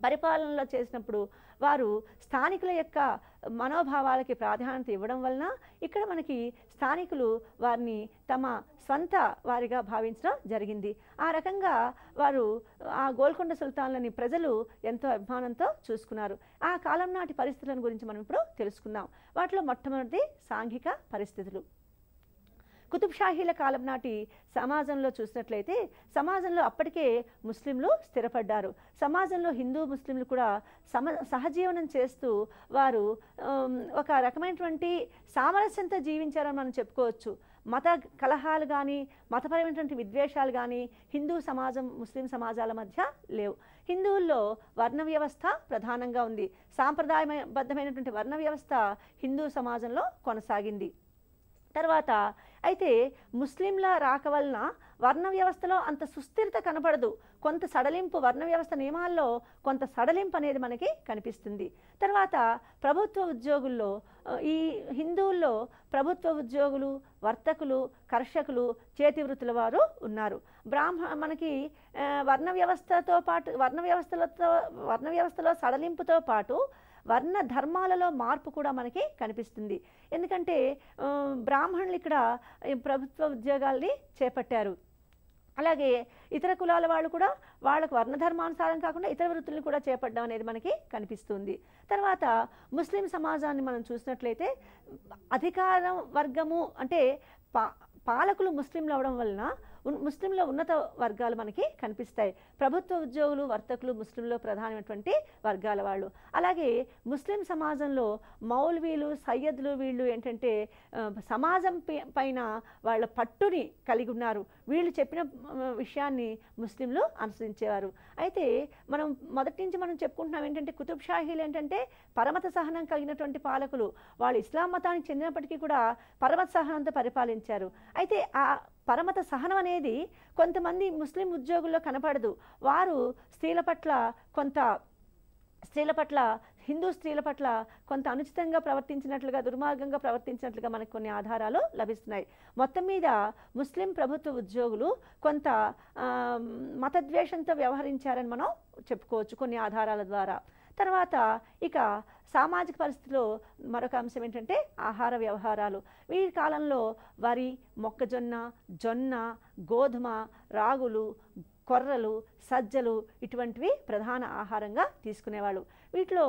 పరిపాలనలో చేసినప్పుడు వారు స్థానికుల యొక్క మనోభావాలకి ప్రాధాన్యత ఇవ్వడం వలన ఇక్కడ మనకి స్థానికులు వారిని తమ సొంత వారిగా భావించడం జరిగింది. ఆ రకంగా వారు ఆ గోల్కొండ సుల్తాన్లని ప్రజలు ఎంతో అభిమానంతో చూసుకున్నారు. ఆ కాలం నాటి పరిస్థితులను గురించి మనం ఇప్పుడు తెలుసుకుందాం. వాటిలో మొట్టమొదటి సాంఘిక పరిస్థితులు. కుతుబ్ షాహీల కాలం నాటి సమాజంలో చూసినట్లయితే సమాజంలో అప్పటికే ముస్లింలు స్థిరపడ్డారు. సమాజంలో హిందూ ముస్లింలు కూడా సమ సహజీవనం చేస్తూ వారు ఒక రకమైనటువంటి సామరస్యంతో జీవించారని మనం చెప్పుకోవచ్చు. మత కలహాలు కానీ మతపరమైనటువంటి విద్వేషాలు కానీ హిందూ సమాజం ముస్లిం సమాజాల మధ్య లేవు. హిందువుల్లో వర్ణ వ్యవస్థ ప్రధానంగా ఉంది. సాంప్రదాయబద్ధమైనటువంటి వర్ణ వ్యవస్థ హిందూ సమాజంలో కొనసాగింది. తర్వాత అయితే ముస్లింల రాక వలన వర్ణ వ్యవస్థలో అంత సుస్థిరత కనపడదు. కొంత సడలింపు వర్ణ వ్యవస్థ నియమాల్లో కొంత సడలింపు అనేది మనకి కనిపిస్తుంది. తర్వాత ప్రభుత్వ ఉద్యోగుల్లో ఈ హిందువుల్లో ప్రభుత్వ ఉద్యోగులు వర్తకులు కర్షకులు చేతి వృత్తుల వారు ఉన్నారు. బ్రాహ్మ మనకి వర్ణ వ్యవస్థతో పాటు వర్ణ వ్యవస్థలతో వర్ణ వ్యవస్థలో సడలింపుతో పాటు వర్ణ ధర్మాలలో మార్పు కూడా మనకి కనిపిస్తుంది. ఎందుకంటే బ్రాహ్మణులు ఇక్కడ ప్రభుత్వ ఉద్యోగాల్ని చేపట్టారు. అలాగే ఇతర కులాల వాళ్ళు కూడా వాళ్ళకు వర్ణధర్మానుసారం కాకుండా ఇతర వృత్తులను కూడా చేపట్టడం అనేది మనకి కనిపిస్తుంది. తర్వాత ముస్లిం సమాజాన్ని మనం చూసినట్లయితే అధికారం వర్గము అంటే పా పాలకులు ముస్లింలు అవడం వలన ముస్లింలో ఉన్నత వర్గాలు మనకి కనిపిస్తాయి. ప్రభుత్వ ఉద్యోగులు వర్తకులు ముస్లింలో ప్రధానమైనటువంటి వర్గాల వాళ్ళు. అలాగే ముస్లిం సమాజంలో మౌల్వీలు సయ్యద్లు వీళ్ళు ఏంటంటే సమాజం పై- పైన వాళ్ళ పట్టుని కలిగి ఉన్నారు. వీళ్ళు చెప్పిన విషయాన్ని ముస్లింలు అనుసరించేవారు. అయితే మనం మొదటి నుంచి మనం చెప్పుకుంటున్నాం ఏంటంటే కుతుబ్ షాహీలు ఏంటంటే పరమత సహనం కలిగినటువంటి పాలకులు. వాళ్ళు ఇస్లాం మతానికి చెందినప్పటికీ కూడా పరమత సహనంతో పరిపాలించారు. అయితే ఆ పరమత సహనం అనేది కొంతమంది ముస్లిం ఉద్యోగుల్లో కనపడదు. వారు స్త్రీల పట్ల కొంత స్త్రీల పట్ల హిందూ స్త్రీల పట్ల కొంత అనుచితంగా ప్రవర్తించినట్లుగా దుర్మార్గంగా ప్రవర్తించినట్లుగా మనకు కొన్ని ఆధారాలు లభిస్తున్నాయి. మొత్తం మీద ముస్లిం ప్రభుత్వ ఉద్యోగులు కొంత మతద్వేషంతో వ్యవహరించారని మనం చెప్పుకోవచ్చు కొన్ని ఆధారాల ద్వారా. తర్వాత ఇక సామాజిక పరిస్థితిలో మరొక అంశం ఏంటంటే ఆహార వ్యవహారాలు. ఈ కాలంలో వరి మొక్కజొన్న జొన్న గోధుమ రాగులు కొర్రలు సజ్జలు ఇటువంటివి ప్రధాన ఆహారంగా తీసుకునేవాళ్ళు. వీటిలో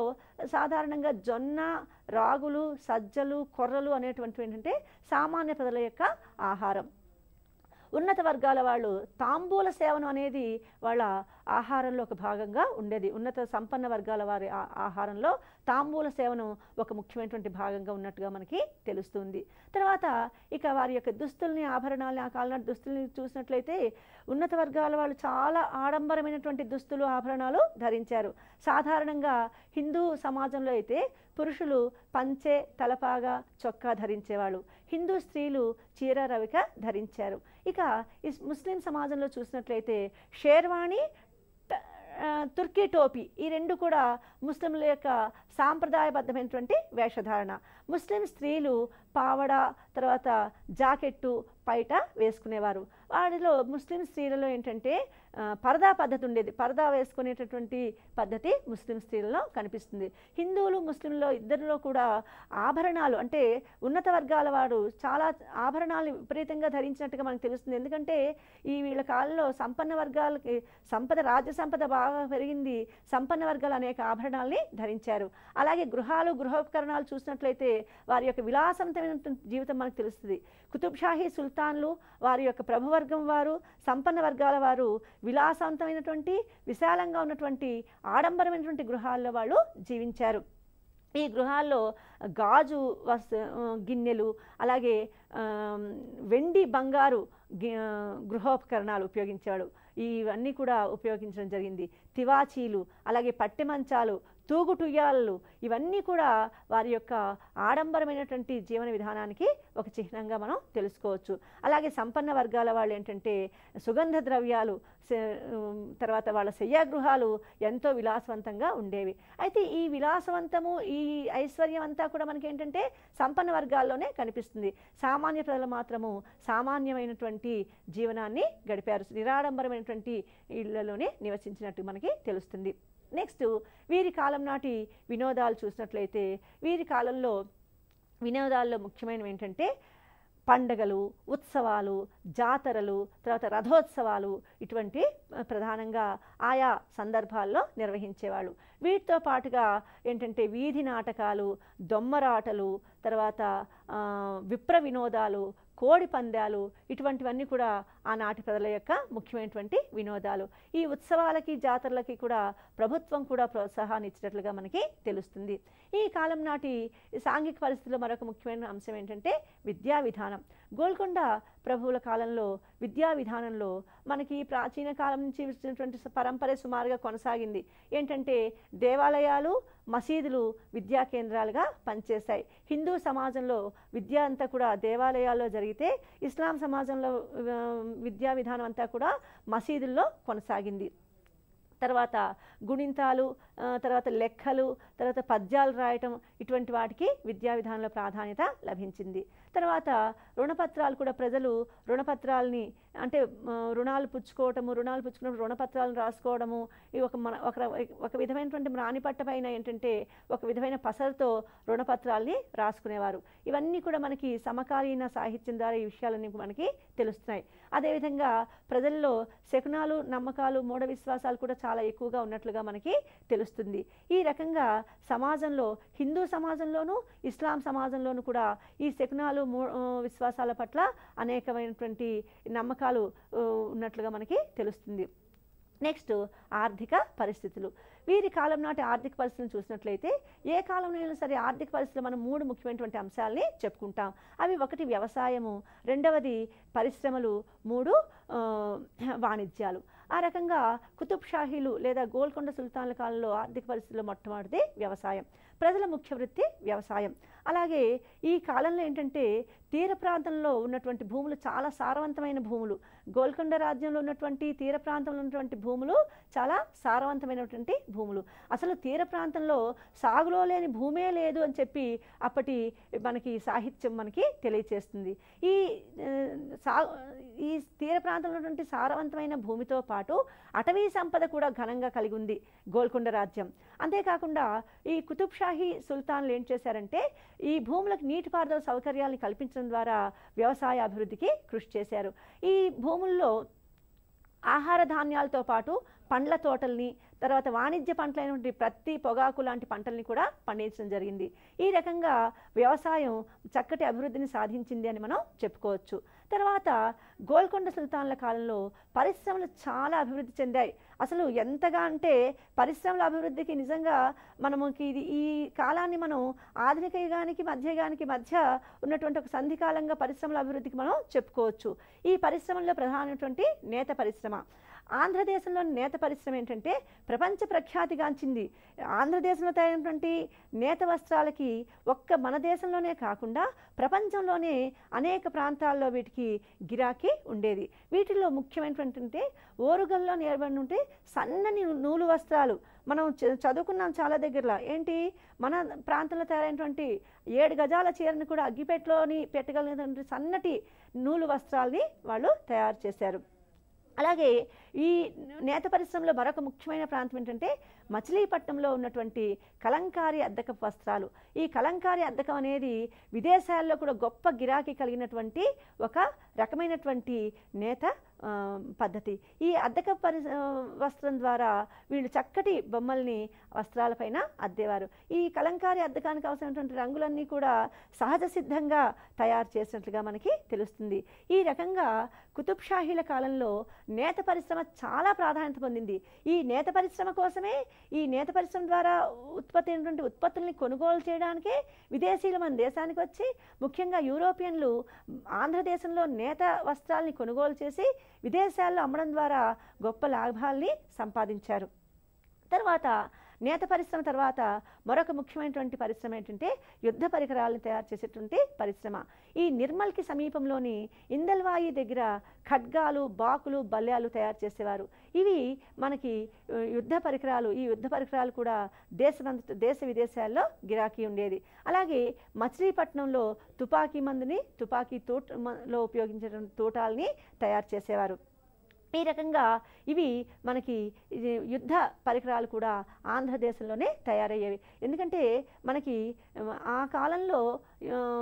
సాధారణంగా జొన్న రాగులు సజ్జలు కొర్రలు అనేటువంటివి ఏంటంటే సామాన్య ప్రజల యొక్క ఆహారం. ఉన్నత వర్గాల వాళ్ళు తాంబూల సేవనం అనేది వాళ్ళ ఆహారంలో ఒక భాగంగా ఉండేది. ఉన్నత సంపన్న వర్గాల వారి ఆ- ఆహారంలో తాంబూల సేవనం ఒక ముఖ్యమైనటువంటి భాగంగా ఉన్నట్టుగా మనకి తెలుస్తుంది. తర్వాత ఇక వారి యొక్క దుస్తుల్ని ఆభరణాలని ఆ కాలం దుస్తుల్ని చూసినట్లయితే ఉన్నత వర్గాల వాళ్ళు చాలా ఆడంబరమైనటువంటి దుస్తులు ఆభరణాలు ధరించారు. సాధారణంగా హిందూ సమాజంలో అయితే పురుషులు పంచె తలపాగా చొక్కా ధరించేవాళ్ళు. హిందూ స్త్రీలు చీర రవిక ధరించారు. ఇక ఈ ముస్లిం సమాజంలో చూసినట్లయితే షేర్వాణి తుర్కీ టోపీ ఈ రెండు కూడా ముస్లింల యొక్క సాంప్రదాయబద్ధమైనటువంటి వేషధారణ. ముస్లిం స్త్రీలు పావడ తర్వాత జాకెట్టు పైట వేసుకునేవారు. వాడిలో ముస్లిం స్త్రీలలో ఏంటంటే పరదా పద్ధతి ఉండేది. పరదా వేసుకునేటటువంటి పద్ధతి ముస్లిం స్త్రీలలో కనిపిస్తుంది. హిందువులు ముస్లింలో ఇద్దరిలో కూడా ఆభరణాలు అంటే ఉన్నత వర్గాల వారు చాలా ఆభరణాలు విపరీతంగా ధరించినట్టుగా మనకు తెలుస్తుంది. ఎందుకంటే ఈ వీళ్ళ కాలంలో సంపన్న వర్గాలకి సంపద రాజ్య సంపద బాగా పెరిగింది. సంపన్న వర్గాలు అనేక ఆభరణాలని ధరించారు. అలాగే గృహాలు గృహోపకరణాలు చూసినట్లయితే వారి యొక్క విలాసవంతమైనటువంటి జీవితం మనకు తెలుస్తుంది. కుతుబ్ షాహీ సుల్తాన్లు వారి యొక్క ప్రభువర్గం వారు సంపన్న వర్గాల వారు విలాసవంతమైనటువంటి విశాలంగా ఉన్నటువంటి ఆడంబరమైనటువంటి గృహాల్లో వాళ్ళు జీవించారు. ఈ గృహాల్లో గాజు వస్ గిన్నెలు అలాగే వెండి బంగారు గృహోపకరణాలు ఉపయోగించాడు ఇవన్నీ కూడా ఉపయోగించడం జరిగింది. తివాచీలు అలాగే పట్టె మంచాలు తూగుటుయ్యాలలు ఇవన్నీ కూడా వారి యొక్క ఆడంబరమైనటువంటి జీవన విధానానికి ఒక చిహ్నంగా మనం తెలుసుకోవచ్చు. అలాగే సంపన్న వర్గాల వాళ్ళు ఏంటంటే సుగంధ ద్రవ్యాలు తర్వాత వాళ్ళ శయ్యాగృహాలు ఎంతో విలాసవంతంగా ఉండేవి. అయితే ఈ విలాసవంతము ఈ ఐశ్వర్యం అంతా కూడా మనకి ఏంటంటే సంపన్న వర్గాల్లోనే కనిపిస్తుంది. సామాన్య ప్రజలు మాత్రము సామాన్యమైనటువంటి జీవనాన్ని గడిపారు. నిరాడంబరమైనటువంటి ఇళ్ళలోనే నివసించినట్టు మనకి తెలుస్తుంది. నెక్స్ట్ వీరి కాలం నాటి వినోదాలు చూసినట్లయితే వీరి కాలంలో వినోదాల్లో ముఖ్యమైనవి ఏంటంటే పండగలు ఉత్సవాలు జాతరలు తర్వాత రథోత్సవాలు ఇటువంటి ప్రధానంగా ఆయా సందర్భాల్లో నిర్వహించేవాళ్ళు. వీటితో పాటుగా ఏంటంటే వీధి నాటకాలు దొమ్మరాటలు తర్వాత విప్ర వినోదాలు కోడి పందాలు ఇటువంటివన్నీ కూడా ఆనాటి ప్రజల యొక్క ముఖ్యమైనటువంటి వినోదాలు. ఈ ఉత్సవాలకి జాతరలకి కూడా ప్రభుత్వం కూడా ప్రోత్సాహాన్ని ఇచ్చినట్లుగా మనకి తెలుస్తుంది. ఈ కాలం నాటి సాంఘిక పరిస్థితుల్లో మరొక ముఖ్యమైన అంశం ఏంటంటే విద్యా విధానం. గోల్కొండ ప్రభువుల కాలంలో విద్యా విధానంలో మనకి ప్రాచీన కాలం నుంచి వచ్చినటువంటి పరంపరే సుమారుగా కొనసాగింది. ఏంటంటే దేవాలయాలు మసీదులు విద్యా కేంద్రాలుగా పనిచేస్తాయి హిందూ సమాజంలో విద్య అంతా కూడా దేవాలయాల్లో జరిగితే ఇస్లాం సమాజంలో విద్యా విధానం అంతా కూడా మసీదుల్లో కొనసాగింది. తర్వాత గుణింతాలు తర్వాత లెక్కలు తర్వాత పద్యాలు రాయటం ఇటువంటి వాటికి విద్యా విధానంలో ప్రాధాన్యత లభించింది. తర్వాత రుణపత్రాలు కూడా ప్రజలు రుణపత్రాలని అంటే రుణాలు పుచ్చుకోవటము రుణాలు పుచ్చుకున్నప్పుడు రుణపత్రాలను రాసుకోవడము ఈ ఒక మన ఒక ఒక విధమైనటువంటి రాణిపట్ట పైన ఏంటంటే ఒక విధమైన పసరుతో రుణపత్రాల్ని రాసుకునేవారు. ఇవన్నీ కూడా మనకి సమకాలీన సాహిత్యం ద్వారా ఈ విషయాలన్నీ మనకి తెలుస్తున్నాయి. అదేవిధంగా ప్రజల్లో శకునాలు నమ్మకాలు మూఢ విశ్వాసాలు కూడా చాలా ఎక్కువగా ఉన్నట్లుగా మనకి తెలుస్తుంది. ఈ రకంగా సమాజంలో హిందూ సమాజంలోనూ ఇస్లాం సమాజంలోనూ కూడా ఈ శకునాలు మూ విశ్వాసాల పట్ల అనేకమైనటువంటి నమ్మకాలు ఆ, ఉన్నట్లుగా మనకి తెలుస్తుంది. నెక్స్ట్ ఆర్థిక పరిస్థితులు. వీరి కాలం నాటి ఆర్థిక పరిస్థితులను చూసినట్లయితే ఏ కాలంలో అయినా సరే ఆర్థిక పరిస్థితులు మనం మూడు ముఖ్యమైనటువంటి అంశాలని చెప్పుకుంటాం. అవి ఒకటి వ్యవసాయము రెండవది పరిశ్రమలు మూడు వాణిజ్యాలు. ఆ రకంగా కుతుబ్ షాహీలు లేదా గోల్కొండ సుల్తాన్ల కాలంలో ఆర్థిక పరిస్థితుల్లో మొట్టమొదటిది వ్యవసాయం. ప్రజల ముఖ్య వృత్తి వ్యవసాయం. అలాగే ఈ కాలంలో ఏంటంటే తీర ప్రాంతంలో ఉన్నటువంటి భూములు చాలా సారవంతమైన భూములు. గోల్కొండ రాజ్యంలో ఉన్నటువంటి తీర ప్రాంతంలో ఉన్నటువంటి భూములు చాలా సారవంతమైనటువంటి భూములు. అసలు తీర ప్రాంతంలో సాగులో లేని భూమే లేదు అని చెప్పి అప్పటి మనకి సాహిత్యం మనకి తెలియచేస్తుంది. ఈ సా ఈ తీర ప్రాంతంలో ఉన్నటువంటి సారవంతమైన భూమితో పాటు అటవీ సంపద కూడా ఘనంగా కలిగి ఉంది గోల్కొండ రాజ్యం. అంతేకాకుండా ఈ కుతుబ్ షాహీ సుల్తాన్లు ఏం చేశారంటే ఈ భూములకు నీటిపారుదల సౌకర్యాలను కల్పించడం ద్వారా వ్యవసాయ అభివృద్ధికి కృషి చేశారు. ఈ భూ భూముల్లో ఆహార ధాన్యాలతో పాటు పండ్ల తోటల్ని తర్వాత వాణిజ్య పంటలైనటువంటి ప్రతి పొగాకు లాంటి పంటల్ని కూడా పండించడం జరిగింది. ఈ రకంగా వ్యవసాయం చక్కటి అభివృద్ధిని సాధించింది అని మనం చెప్పుకోవచ్చు. తర్వాత గోల్కొండ సుల్తాన్ల కాలంలో పరిశ్రమలు చాలా అభివృద్ధి చెందాయి. అసలు ఎంతగా అంటే పరిశ్రమల అభివృద్ధికి నిజంగా మనముకి ఇది ఈ కాలాన్ని మనం ఆధునిక యుగానికి మధ్యయుగానికి మధ్య ఉన్నటువంటి ఒక సంధికాలంగా పరిశ్రమల అభివృద్ధికి మనం చెప్పుకోవచ్చు. ఈ పరిశ్రమల్లో ప్రధానమైనటువంటి నేత పరిశ్రమ. ఆంధ్రదేశంలోని నేత పరిశ్రమ ఏంటంటే ప్రపంచ ప్రఖ్యాతిగాంచింది. ఆంధ్రదేశంలో తయారైనటువంటి నేత వస్త్రాలకి ఒక్క మన దేశంలోనే కాకుండా ప్రపంచంలోనే అనేక ప్రాంతాల్లో వీటికి గిరాకీ ఉండేది. వీటిల్లో ముఖ్యమైనటువంటి అంటే ఓరుగల్లో నేర్బడి ఉంటే సన్నని నూలు వస్త్రాలు. మనం చ- చదువుకున్నాం చాలా దగ్గరలో. ఏంటి? మన ప్రాంతంలో తయారైనటువంటి ఏడు గజాల చీరను కూడా అగ్గిపెట్టలోని పెట్టగలిగినటువంటి సన్నటి నూలు వస్త్రాల్ని వాళ్ళు తయారు చేశారు. అలాగే ఈ నేత పరిశ్రమలో మరొక ముఖ్యమైన ప్రాంతం ఏంటంటే మచిలీపట్నంలో ఉన్నటువంటి కలంకారీ అద్దకపు వస్త్రాలు. ఈ కలంకారీ అద్దకం అనేది విదేశాల్లో కూడా గొప్ప గిరాకీ కలిగినటువంటి ఒక రకమైనటువంటి నేత పద్ధతి. ఈ అద్దక పరి వస్త్రం ద్వారా వీళ్ళు చక్కటి బొమ్మల్ని వస్త్రాలపైన అద్దేవారు. ఈ కలంకారి అద్దకానికి అవసరమైనటువంటి రంగులన్నీ కూడా సహజ సిద్ధంగా తయారు చేసినట్లుగా మనకి తెలుస్తుంది. ఈ రకంగా కుతుబ్ షాహీల కాలంలో నేత పరిశ్రమ చాలా ప్రాధాన్యత పొందింది. ఈ నేత పరిశ్రమ కోసమే ఈ నేత పరిశ్రమ ద్వారా ఉత్పత్తి అయినటువంటి ఉత్పత్తుల్ని కొనుగోలు చేయడానికే విదేశీయులు మన దేశానికి వచ్చి ముఖ్యంగా యూరోపియన్లు ఆంధ్రదేశంలో నేత వస్త్రాల్ని కొనుగోలు చేసి విదేశాల్లో అమ్మడం ద్వారా గొప్ప లాభాల్ని సంపాదించారు. తర్వాత నేత పరిశ్రమ తర్వాత మరొక ముఖ్యమైనటువంటి పరిశ్రమ ఏంటంటే యుద్ధ పరికరాలను తయారు చేసేటువంటి పరిశ్రమ. ఈ నిర్మల్కి సమీపంలోని ఇందల్వాయి దగ్గర ఖడ్గాలు బాకులు బల్యాలు తయారు చేసేవారు. ఇవి మనకి యుద్ధ పరికరాలు ఈ యుద్ధ పరికరాలు కూడా దేశమంత దేశ విదేశాల్లో గిరాకీ ఉండేది. అలాగే మచిలీపట్నంలో తుపాకీ మందుని తుపాకీ తోట లో ఉపయోగించేటువంటి తోటాలని తయారు చేసేవారు. ఈ రకంగా ఇవి మనకి యుద్ధ పరికరాలు కూడా ఆంధ్రదేశంలోనే తయారయ్యేవి. ఎందుకంటే మనకి ఆ, కాలంలో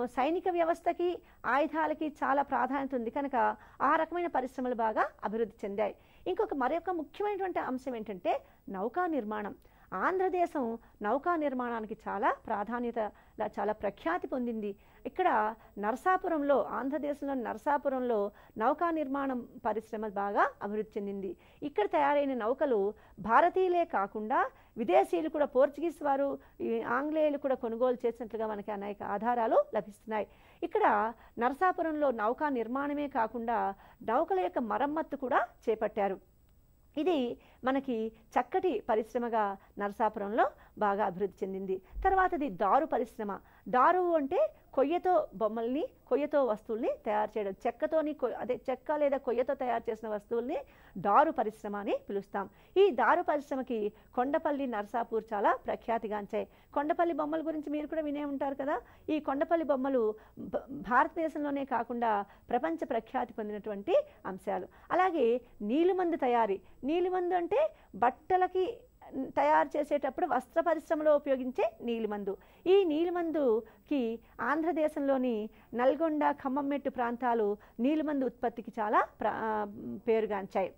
సైనిక వ్యవస్థకి ఆయుధాలకి చాలా ప్రాధాన్యత ఉంది. కనుక ఆ రకమైన పరిశ్రమలు బాగా అభివృద్ధి చెందాయి. ఇంకొక మరొక ముఖ్యమైనటువంటి అంశం ఏంటంటే నౌకా నిర్మాణం. ఆంధ్రదేశం నౌకా నిర్మాణానికి చాలా ప్రాధాన్యత చాలా ప్రఖ్యాతి పొందింది. ఇక్కడ నరసాపురంలో ఆంధ్రదేశంలో నరసాపురంలో నౌకా నిర్మాణం పరిశ్రమ బాగా అభివృద్ధి చెందింది. ఇక్కడ తయారైన నౌకలు భారతీయులే కాకుండా విదేశీయులు కూడా పోర్చుగీస్ వారు ఈ ఆంగ్లేయులు కూడా కొనుగోలు చేసినట్లుగా మనకి అనేక ఆధారాలు లభిస్తున్నాయి. ఇక్కడ నరసాపురంలో నౌకా నిర్మాణమే కాకుండా నౌకల యొక్క మరమ్మత్తు కూడా చేపట్టారు. ఇది మనకి చక్కటి పరిశ్రమగా నరసాపురంలో బాగా అభివృద్ధి చెందింది. తర్వాతది దారు పరిశ్రమ. దారు అంటే కొయ్యతో బొమ్మల్ని కొయ్యతో వస్తువుల్ని తయారు చేయడం. చెక్కతోని అదే చెక్క లేదా కొయ్యతో తయారు చేసిన వస్తువుల్ని దారు పరిశ్రమ అని పిలుస్తాం. ఈ దారు పరిశ్రమకి కొండపల్లి నర్సాపూర్ చాలా ప్రఖ్యాతిగాంచాయి కొండపల్లి బొమ్మల గురించి మీరు కూడా వినే ఉంటారు కదా? ఈ కొండపల్లి బొమ్మలు భ- భారతదేశంలోనే కాకుండా ప్రపంచ ప్రఖ్యాతి పొందినటువంటి అంశాలు. అలాగే నీలిమందు తయారీ. నీలిమందు అంటే బట్టలకి తయారు చేసేటప్పుడు వస్త్ర పరిశ్రమలో ఉపయోగించే నీలిమందు. ఈ నీలిమందుకి ఆంధ్రదేశంలోని నల్గొండ ఖమ్మంమెట్టు ప్రాంతాలు నీలిమందు ఉత్పత్తికి చాలా ప్ర పేరుగాంచాయి.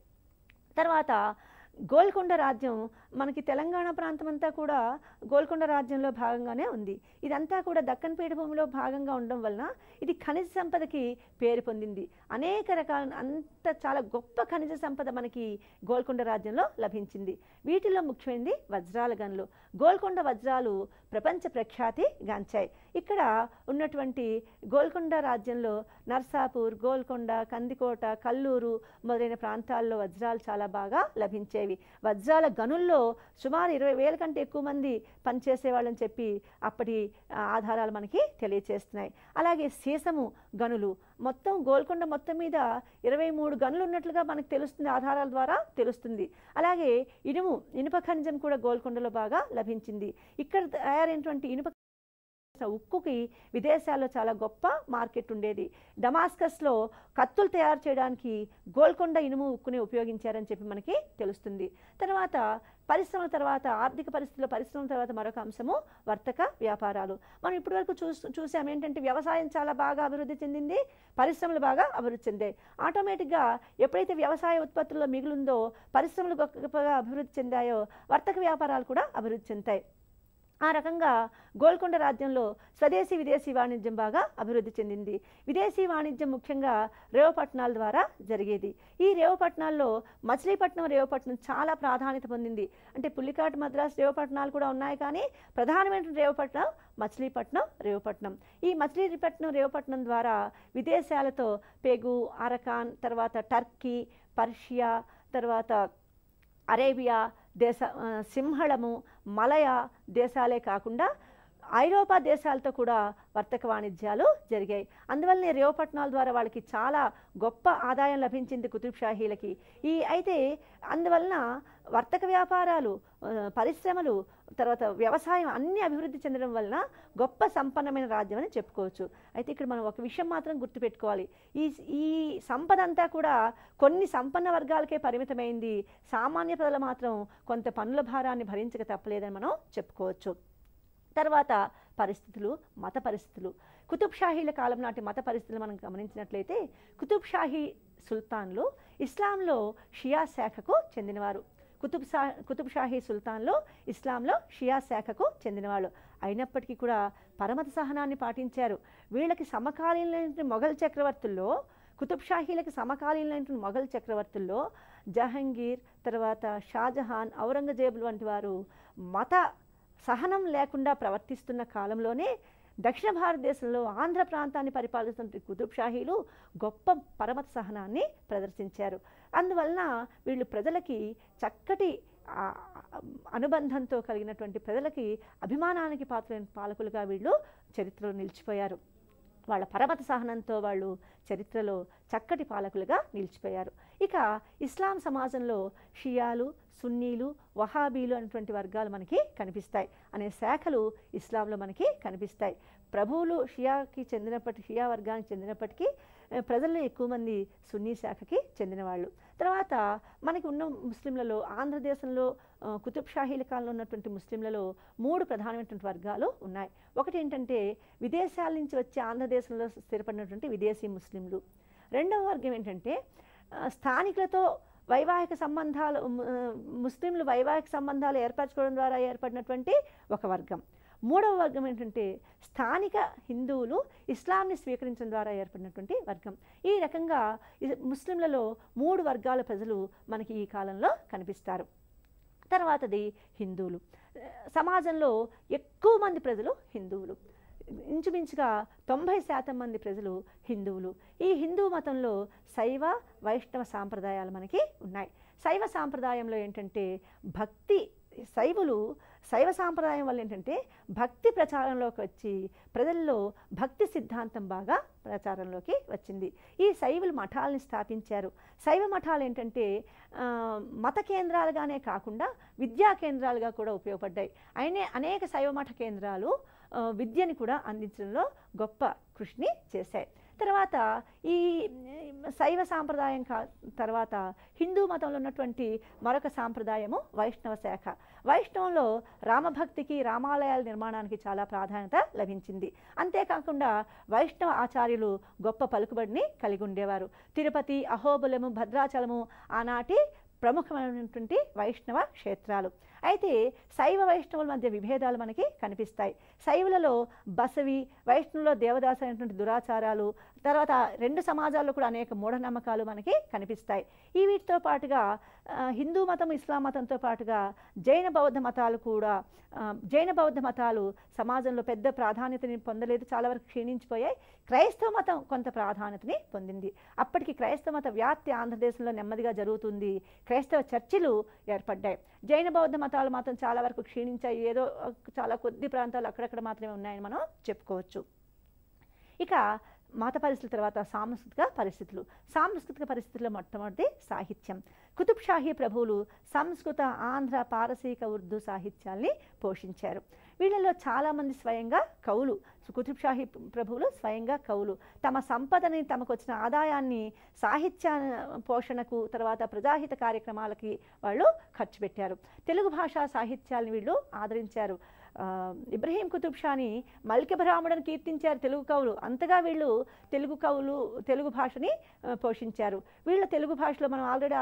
తర్వాత గోల్కొండ రాజ్యం మనకి తెలంగాణ ప్రాంతం అంతా కూడా గోల్కొండ రాజ్యంలో భాగంగానే ఉంది. ఇదంతా కూడా దక్కన్ పీఠభూమిలో భాగంగా ఉండడం వలన ఇది ఖనిజ సంపదకి పేరు పొందింది. అనేక రకాల అంత చాలా గొప్ప ఖనిజ సంపద మనకి గోల్కొండ రాజ్యంలో లభించింది. వీటిలో ముఖ్యమైనది వజ్రాల గనులు. గోల్కొండ వజ్రాలు ప్రపంచ ప్రఖ్యాతి గాంచాయి. ఇక్కడ ఉన్నటువంటి గోల్కొండ రాజ్యంలో నర్సాపూర్ గోల్కొండ కందికోట కల్లూరు మొదలైన ప్రాంతాల్లో వజ్రాలు చాలా బాగా లభించేవి. వజ్రాల గనుల్లో సుమారు ఇరవై వేల కంటే ఎక్కువ మంది పనిచేసేవాళ్ళని చెప్పి అప్పటి ఆధారాలు మనకి తెలియచేస్తున్నాయి. అలాగే సీసము గనులు. మొత్తం గోల్కొండ మొత్తం మీద ఇరవై మూడు గనులు ఉన్నట్లుగా మనకు తెలుస్తుంది ఆధారాల ద్వారా తెలుస్తుంది. అలాగే ఇనుము ఇనుప ఖనిజం కూడా గోల్కొండలో బాగా లభించింది. ఇక్కడ తయారైనటువంటి ఇనుప ఉక్కుకి విదేశాల్లో చాలా గొప్ప మార్కెట్ ఉండేది. డమాస్కస్లో కత్తులు తయారు చేయడానికి గోల్కొండ ఇనుము ఉక్కుని ఉపయోగించారని చెప్పి మనకి తెలుస్తుంది. తర్వాత పరిశ్రమల తర్వాత ఆర్థిక పరిస్థితుల్లో పరిశ్రమల తర్వాత మరొక అంశము వర్తక వ్యాపారాలు. మనం ఇప్పటివరకు చూ చూసాం ఏంటంటే వ్యవసాయం చాలా బాగా అభివృద్ధి చెందింది పరిశ్రమలు బాగా అభివృద్ధి చెందాయి. ఆటోమేటిక్గా ఎప్పుడైతే వ్యవసాయ ఉత్పత్తుల్లో మిగులుందో పరిశ్రమలు గొప్పగా అభివృద్ధి చెందాయో వర్తక వ్యాపారాలు కూడా అభివృద్ధి చెందాయి ఆ రకంగా గోల్కొండ రాజ్యంలో స్వదేశీ విదేశీ వాణిజ్యం బాగా అభివృద్ధి చెందింది. విదేశీ వాణిజ్యం ముఖ్యంగా రేవపట్నాల ద్వారా జరిగేది. ఈ రేవపట్నాల్లో మచిలీపట్నం రేవపట్నం చాలా ప్రాధాన్యత పొందింది. అంటే పుల్లికాట్ మద్రాస్ రేవపట్నాలు కూడా ఉన్నాయి కానీ ప్రధానమైన రేవపట్నం మచిలీపట్నం రేవపట్నం. ఈ మచిలీపట్నం రేవపట్నం ద్వారా విదేశాలతో పెగు అరకాన్ తర్వాత టర్కీ పర్షియా తర్వాత అరేబియా దేశ సింహళము మలయ దేశాలే కాకుండా ఐరోపా దేశాలతో కూడా వర్తక వాణిజ్యాలు జరిగాయి. అందువల్లనే రేవపట్నాల ద్వారా వాళ్ళకి చాలా గొప్ప ఆదాయం లభించింది కుతుబ్ షాహీలకి ఈ అయితే అందువలన వర్తక వ్యాపారాలు పరిశ్రమలు తర్వాత వ్యవసాయం అన్ని అభివృద్ధి చెందడం వలన గొప్ప సంపన్నమైన రాజ్యం అని చెప్పుకోవచ్చు. అయితే ఇక్కడ మనం ఒక విషయం మాత్రం గుర్తుపెట్టుకోవాలి. ఈ ఈ సంపద అంతా కూడా కొన్ని సంపన్న వర్గాలకే పరిమితమైంది. సామాన్య ప్రజలు మాత్రం కొంత పన్నుల భారాన్ని భరించక తప్పలేదని మనం చెప్పుకోవచ్చు. తర్వాత పరిస్థితులు మత పరిస్థితులు. కుతుబ్ షాహీల కాలం నాటి మత పరిస్థితులు మనం గమనించినట్లయితే కుతుబ్షాహీ సుల్తాన్లు ఇస్లాంలో షియా శాఖకు చెందినవారు. కుతుబ్ షా కుతుబ్ షాహీ సుల్తాన్లో ఇస్లాంలో షియా శాఖకు చెందినవాళ్ళు. అయినప్పటికీ కూడా పరమత సహనాన్ని పాటించారు. వీళ్ళకి సమకాలీనటువంటి మొఘల్ చక్రవర్తుల్లో కుతుబ్ షాహీలకు సమకాలీనటువంటి మొఘల్ చక్రవర్తుల్లో జహంగీర్ తర్వాత షాజహాన్ ఔరంగజేబులు వంటి వారు మత సహనం లేకుండా ప్రవర్తిస్తున్న కాలంలోనే దక్షిణ భారతదేశంలో ఆంధ్ర ప్రాంతాన్ని పరిపాలిస్తున్న కుతుబ్ షాహీలు గొప్ప పరమత సహనాన్ని ప్రదర్శించారు. అందువలన వీళ్ళు ప్రజలకి చక్కటి అనుబంధంతో కలిగినటువంటి ప్రజలకి అభిమానానికి పాత్రైన పాలకులుగా వీళ్ళు చరిత్రలో నిలిచిపోయారు. వాళ్ళ పరమత సహనంతో వాళ్ళు చరిత్రలో చక్కటి పాలకులుగా నిలిచిపోయారు. ఇక ఇస్లాం సమాజంలో షియాలు సున్నీలు వహాబీలు అనేటువంటి వర్గాలు మనకి కనిపిస్తాయి అనే శాఖలు ఇస్లాంలో మనకి కనిపిస్తాయి. ప్రభువులు షియాకి చెందినప్పటి షియా వర్గానికి చెందినప్పటికీ ప్రజల్లో ఎక్కువ మంది సున్నీ శాఖకి చెందిన వాళ్ళు తర్వాత మనకి ఉన్న ముస్లింలలో ఆంధ్రదేశంలో కుతుబ్షాహీల కుతుబ్ షాహీల కాలంలో ఉన్నటువంటి ముస్లింలలో మూడు ప్రధానమైనటువంటి వర్గాలు ఉన్నాయి. ఒకటి ఏంటంటే విదేశాల నుంచి వచ్చే ఆంధ్రదేశంలో స్థిరపడినటువంటి విదేశీ ముస్లింలు. రెండవ వర్గం ఏంటంటే స్థానికులతో వైవాహిక సంబంధాలు ముస్లింలు వైవాహిక సంబంధాలు ఏర్పరచుకోవడం ద్వారా ఏర్పడినటువంటి ఒక వర్గం. మూడవ వర్గం ఏంటంటే స్థానిక హిందువులు ఇస్లాంని స్వీకరించడం ద్వారా ఏర్పడినటువంటి వర్గం. ఈ రకంగా ముస్లింలలో మూడు వర్గాల ప్రజలు మనకి ఈ కాలంలో కనిపిస్తారు. తర్వాతది హిందువులు. సమాజంలో ఎక్కువ మంది ప్రజలు హిందువులు. ఇంచుమించుగా తొంభై శాతం మంది ప్రజలు హిందువులు. ఈ హిందూ మతంలో శైవ వైష్ణవ సాంప్రదాయాలు మనకి ఉన్నాయి. శైవ సాంప్రదాయంలో ఏంటంటే భక్తి శైవులు శైవ సాంప్రదాయం వల్ల ఏంటంటే భక్తి ప్రచారంలోకి వచ్చి ప్రజల్లో భక్తి సిద్ధాంతం బాగా ప్రచారంలోకి వచ్చింది. ఈ శైవులు మఠాలని స్థాపించారు. శైవ మఠాలు ఏంటంటే మత కేంద్రాలుగానే కాకుండా విద్యా కేంద్రాలుగా కూడా ఉపయోగపడ్డాయి. అయినే అనేక శైవ మఠ కేంద్రాలు విద్యని కూడా అందించడంలో గొప్ప కృషిని చేశాయి. తర్వాత ఈ శైవ సాంప్రదాయం కా తర్వాత హిందూ మతంలో ఉన్నటువంటి మరొక సాంప్రదాయము వైష్ణవ శాఖ. వైష్ణవంలో రామభక్తికి రామాలయాల నిర్మాణానికి చాలా ప్రాధాన్యత లభించింది. అంతేకాకుండా వైష్ణవ ఆచార్యులు గొప్ప పలుకుబడిని కలిగి ఉండేవారు. తిరుపతి అహోబులము భద్రాచలము ఆనాటి ప్రముఖమైనటువంటి వైష్ణవ క్షేత్రాలు. అయితే శైవ వైష్ణవుల మధ్య విభేదాలు మనకి కనిపిస్తాయి. శైవులలో బసవి వైష్ణవులో దేవదాస అనేటువంటి దురాచారాలు తర్వాత రెండు సమాజాల్లో కూడా అనేక మూఢనమ్మకాలు మనకి కనిపిస్తాయి. ఈ వీటితో పాటుగా హిందూ మతం ఇస్లాం మతంతో పాటుగా జైన బౌద్ధ మతాలు కూడా జైన బౌద్ధ మతాలు సమాజంలో పెద్ద ప్రాధాన్యతని పొందలేదు చాలా వరకు క్షీణించిపోయాయి. క్రైస్తవ మతం కొంత ప్రాధాన్యతని పొందింది. అప్పటికి క్రైస్తవ మత వ్యాప్తి ఆంధ్రదేశంలో నెమ్మదిగా జరుగుతుంది. క్రైస్తవ చర్చిలు ఏర్పడ్డాయి. జైన బౌద్ధ మతాలు మాత్రం చాలా వరకు క్షీణించాయి. ఏదో చాలా కొద్ది ప్రాంతాలు అక్కడక్కడ మాత్రమే ఉన్నాయని మనం చెప్పుకోవచ్చు. ఇక మత పరిస్థితుల తర్వాత సాంస్కృతిక పరిస్థితులు. సాంస్కృతిక పరిస్థితుల్లో మొట్టమొదటి సాహిత్యం. కుతుబ్ షాహీ ప్రభువులు సంస్కృత ఆంధ్ర పారసీక ఉర్దూ సాహిత్యాల్ని పోషించారు. వీళ్ళలో చాలామంది స్వయంగా కవులు. కుతుబ్ షాహీ ప్రభువులు స్వయంగా కవులు. తమ సంపదని తమకు వచ్చిన ఆదాయాన్ని సాహిత్య పోషణకు తర్వాత ప్రజాహిత కార్యక్రమాలకి వాళ్ళు ఖర్చు పెట్టారు. తెలుగు భాషా సాహిత్యాన్ని వీళ్ళు ఆదరించారు. ఇబ్రహీం కుతుబ్ షాని మల్కబ్రాహ్మణ్ని కీర్తించారు తెలుగు కవులు. అంతగా వీళ్ళు తెలుగు కవులు తెలుగు భాషని పోషించారు. వీళ్ళ తెలుగు భాషలో మనం ఆల్రెడీ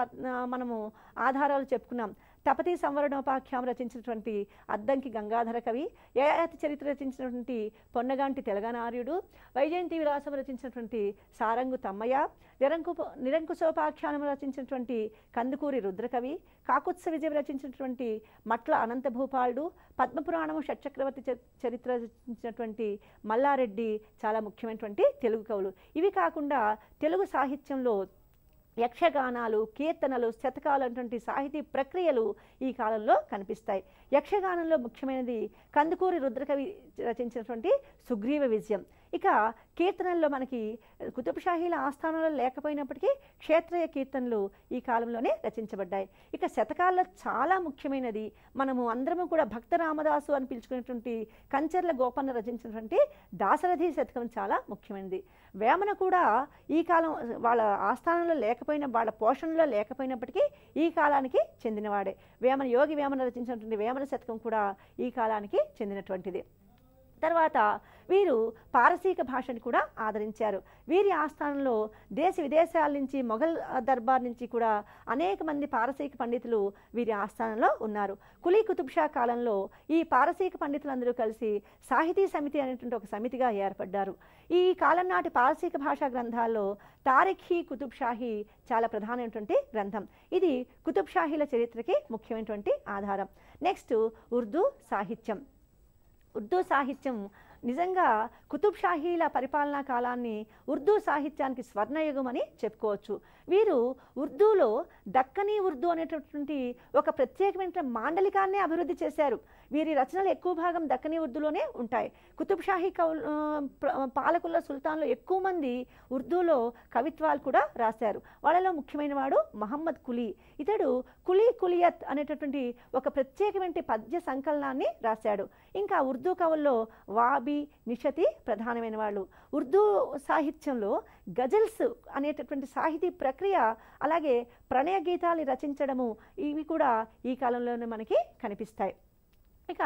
మనము ఆధారాలు చెప్పుకున్నాం. తపతి సంవరణోపాఖ్యానం రచించినటువంటి అద్దంకి గంగాధర కవి యయాతి చరిత్ర రచించినటువంటి పొన్నగాంటి తెలగనార్యుడు వైజయంతి విలాసం రచించినటువంటి సారంగు తమ్మయ్య నిరంకు నిరంకుశోపాఖ్యానం రచించినటువంటి కందుకూరి రుద్రకవి కాకుత్స విజయం రచించినటువంటి మట్ల అనంతభూపాలుడు పద్మపురాణము షట్చక్రవర్తి చ- చరిత్ర రచించినటువంటి మల్లారెడ్డి చాలా ముఖ్యమైనటువంటి తెలుగు కవులు. ఇవి కాకుండా తెలుగు సాహిత్యంలో యక్షగానాలు కీర్తనలు శతకాలు అటువంటి సాహితీ ప్రక్రియలు ఈ కాలంలో కనిపిస్తాయి. యక్షగానంలో ముఖ్యమైనది కందుకూరి రుద్రకవి రచించినటువంటి సుగ్రీవ విజయం. ఇక కీర్తనల్లో మనకి కుతుబ్ షాహీల ఆస్థానంలో లేకపోయినప్పటికీ క్షేత్రయ కీర్తనలు ఈ కాలంలోనే రచించబడ్డాయి. ఇక శతకాల్లో చాలా ముఖ్యమైనది మనము అందరము కూడా భక్త రామదాసు అని పిలుచుకునేటువంటి కంచర్ల గోపన్న రచించినటువంటి దాశరథి శతకం చాలా ముఖ్యమైనది. వేమన కూడా ఈ కాలం వాళ్ళ ఆస్థానంలో లేకపోయిన వాళ్ళ పోషణలో లేకపోయినప్పటికీ ఈ కాలానికి చెందినవాడే. వేమన యోగి వేమన రచించినటువంటి వేమన శతకం కూడా ఈ కాలానికి చెందినటువంటిది. తర్వాత వీరు పారసీక భాషని కూడా ఆదరించారు. వీరి ఆస్థానంలో దేశ విదేశాల నుంచి మొఘల్ దర్బార్ నుంచి కూడా అనేక మంది పారసీక పండితులు వీరి ఆస్థానంలో ఉన్నారు. కులీ కుతుబ్షా కాలంలో ఈ పారసీక పండితులందరూ కలిసి సాహితీ సమితి అనేటువంటి ఒక సమితిగా ఏర్పడ్డారు. ఈ కాలం నాటి పారసీక భాషా గ్రంథాల్లో తారిఖీ కుతుబ్షాహి కుతుబ్ షాహీ చాలా ప్రధానమైనటువంటి గ్రంథం. ఇది కుతుబ్ షాహీల చరిత్రకి ముఖ్యమైనటువంటి ఆధారం. నెక్స్ట్ ఉర్దూ సాహిత్యం. ఉర్దూ సాహిత్యం నిజంగా కుతుబ్ షాహీల పరిపాలనా కాలాన్ని ఉర్దూ సాహిత్యానికి స్వర్ణయుగం అని చెప్పుకోవచ్చు. వీరు ఉర్దూలో దక్కనీ ఉర్దూ అనేటటువంటి ఒక ప్రత్యేకమైన మాండలికాన్ని అభివృద్ధి చేశారు. వీరి రచనలు ఎక్కువ భాగం దక్కనీ ఉర్దూలోనే ఉంటాయి. కుతుబ్ షాహీ పాలకుల సుల్తాన్లో ఎక్కువ మంది ఉర్దూలో కవిత్వాలు కూడా రాశారు. వాళ్ళలో ముఖ్యమైన వాడు మహమ్మద్ కులీ. ఇతడు కులీ కులియత్ అనేటటువంటి ఒక ప్రత్యేకమైన పద్య సంకలనాన్ని రాశాడు. ఇంకా ఉర్దూ కవుల్లో వాబి నిషతి ప్రధానమైన వాళ్ళు. ఉర్దూ సాహిత్యంలో గజల్స్ అనేటటువంటి సాహితీ ప్రక్రియ అలాగే ప్రణయ గీతాలు రచించడము ఇవి కూడా ఈ కాలంలోనే మనకి కనిపిస్తాయి. ఇక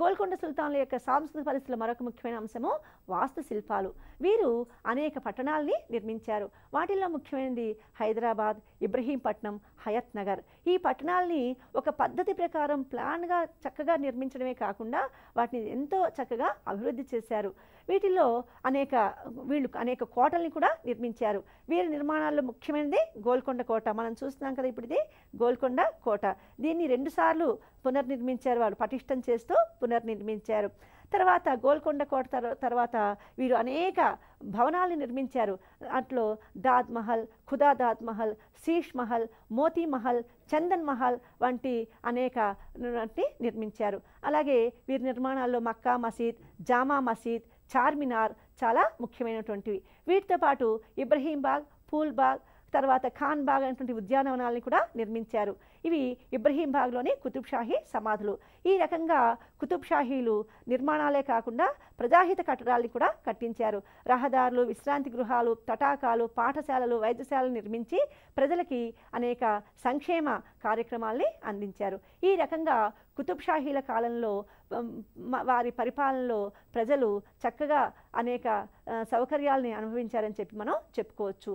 గోల్కొండ సుల్తాన్ల యొక్క సాంస్కృతిక పరిస్థితుల మరొక ముఖ్యమైన అంశము వాస్తు శిల్పాలు. వీరు అనేక పట్టణాలని నిర్మించారు. వాటిల్లో ముఖ్యమైనది హైదరాబాద్ ఇబ్రహీంపట్నం హయత్ నగర్. ఈ పట్టణాలని ఒక పద్ధతి ప్రకారం ప్లాన్గా చక్కగా నిర్మించడమే కాకుండా వాటిని ఎంతో చక్కగా అభివృద్ధి చేశారు. వీటిలో అనేక వీళ్ళు అనేక కోటల్ని కూడా నిర్మించారు. వీరి నిర్మాణాల్లో ముఖ్యమైనది గోల్కొండ కోట. మనం చూస్తున్నాం కదా ఇప్పుడు ఇది గోల్కొండ కోట. దీన్ని రెండుసార్లు పునర్నిర్మించారు వాళ్ళు పటిష్టం చేస్తూ పునర్నిర్మించారు. తర్వాత గోల్కొండ కోట తర్వాత వీరు అనేక భవనాలను నిర్మించారు. అట్లో దాద్ మహల్ ఖుదా దాద్ మహల్ శీష్ మహల్ మోతీ మహల్ చందన్ మహల్ వంటి అనేక నిర్మించారు. అలాగే వీరి నిర్మాణాల్లో మక్కా మసీద్ జామా మసీద్ చార్మినార్ చాలా ముఖ్యమైనటువంటివి. వీటితో పాటు ఇబ్రహీంబాగ్ పూల్బాగ్ పూల్ బాగ్ తర్వాత ఖాన్ బాగ్ అనేటువంటి ఉద్యానవనాలని కూడా నిర్మించారు. ఇవి ఇబ్రహీం బాగ్లోని కుతుబ్ షాహీ సమాధులు. ఈ రకంగా కుతుబ్ షాహీలు నిర్మాణాలే కాకుండా ప్రజాహిత కట్టడాల్ని కూడా కట్టించారు. రహదారులు విశ్రాంతి గృహాలు తటాకాలు పాఠశాలలు వైద్యశాలలు నిర్మించి ప్రజలకి అనేక సంక్షేమ కార్యక్రమాల్ని అందించారు. ఈ రకంగా కుతుబ్ షాహీల కాలంలో వారి పరిపాలనలో ప్రజలు చక్కగా అనేక సౌకర్యాలని అనుభవించారని చెప్పి మనం చెప్పుకోవచ్చు.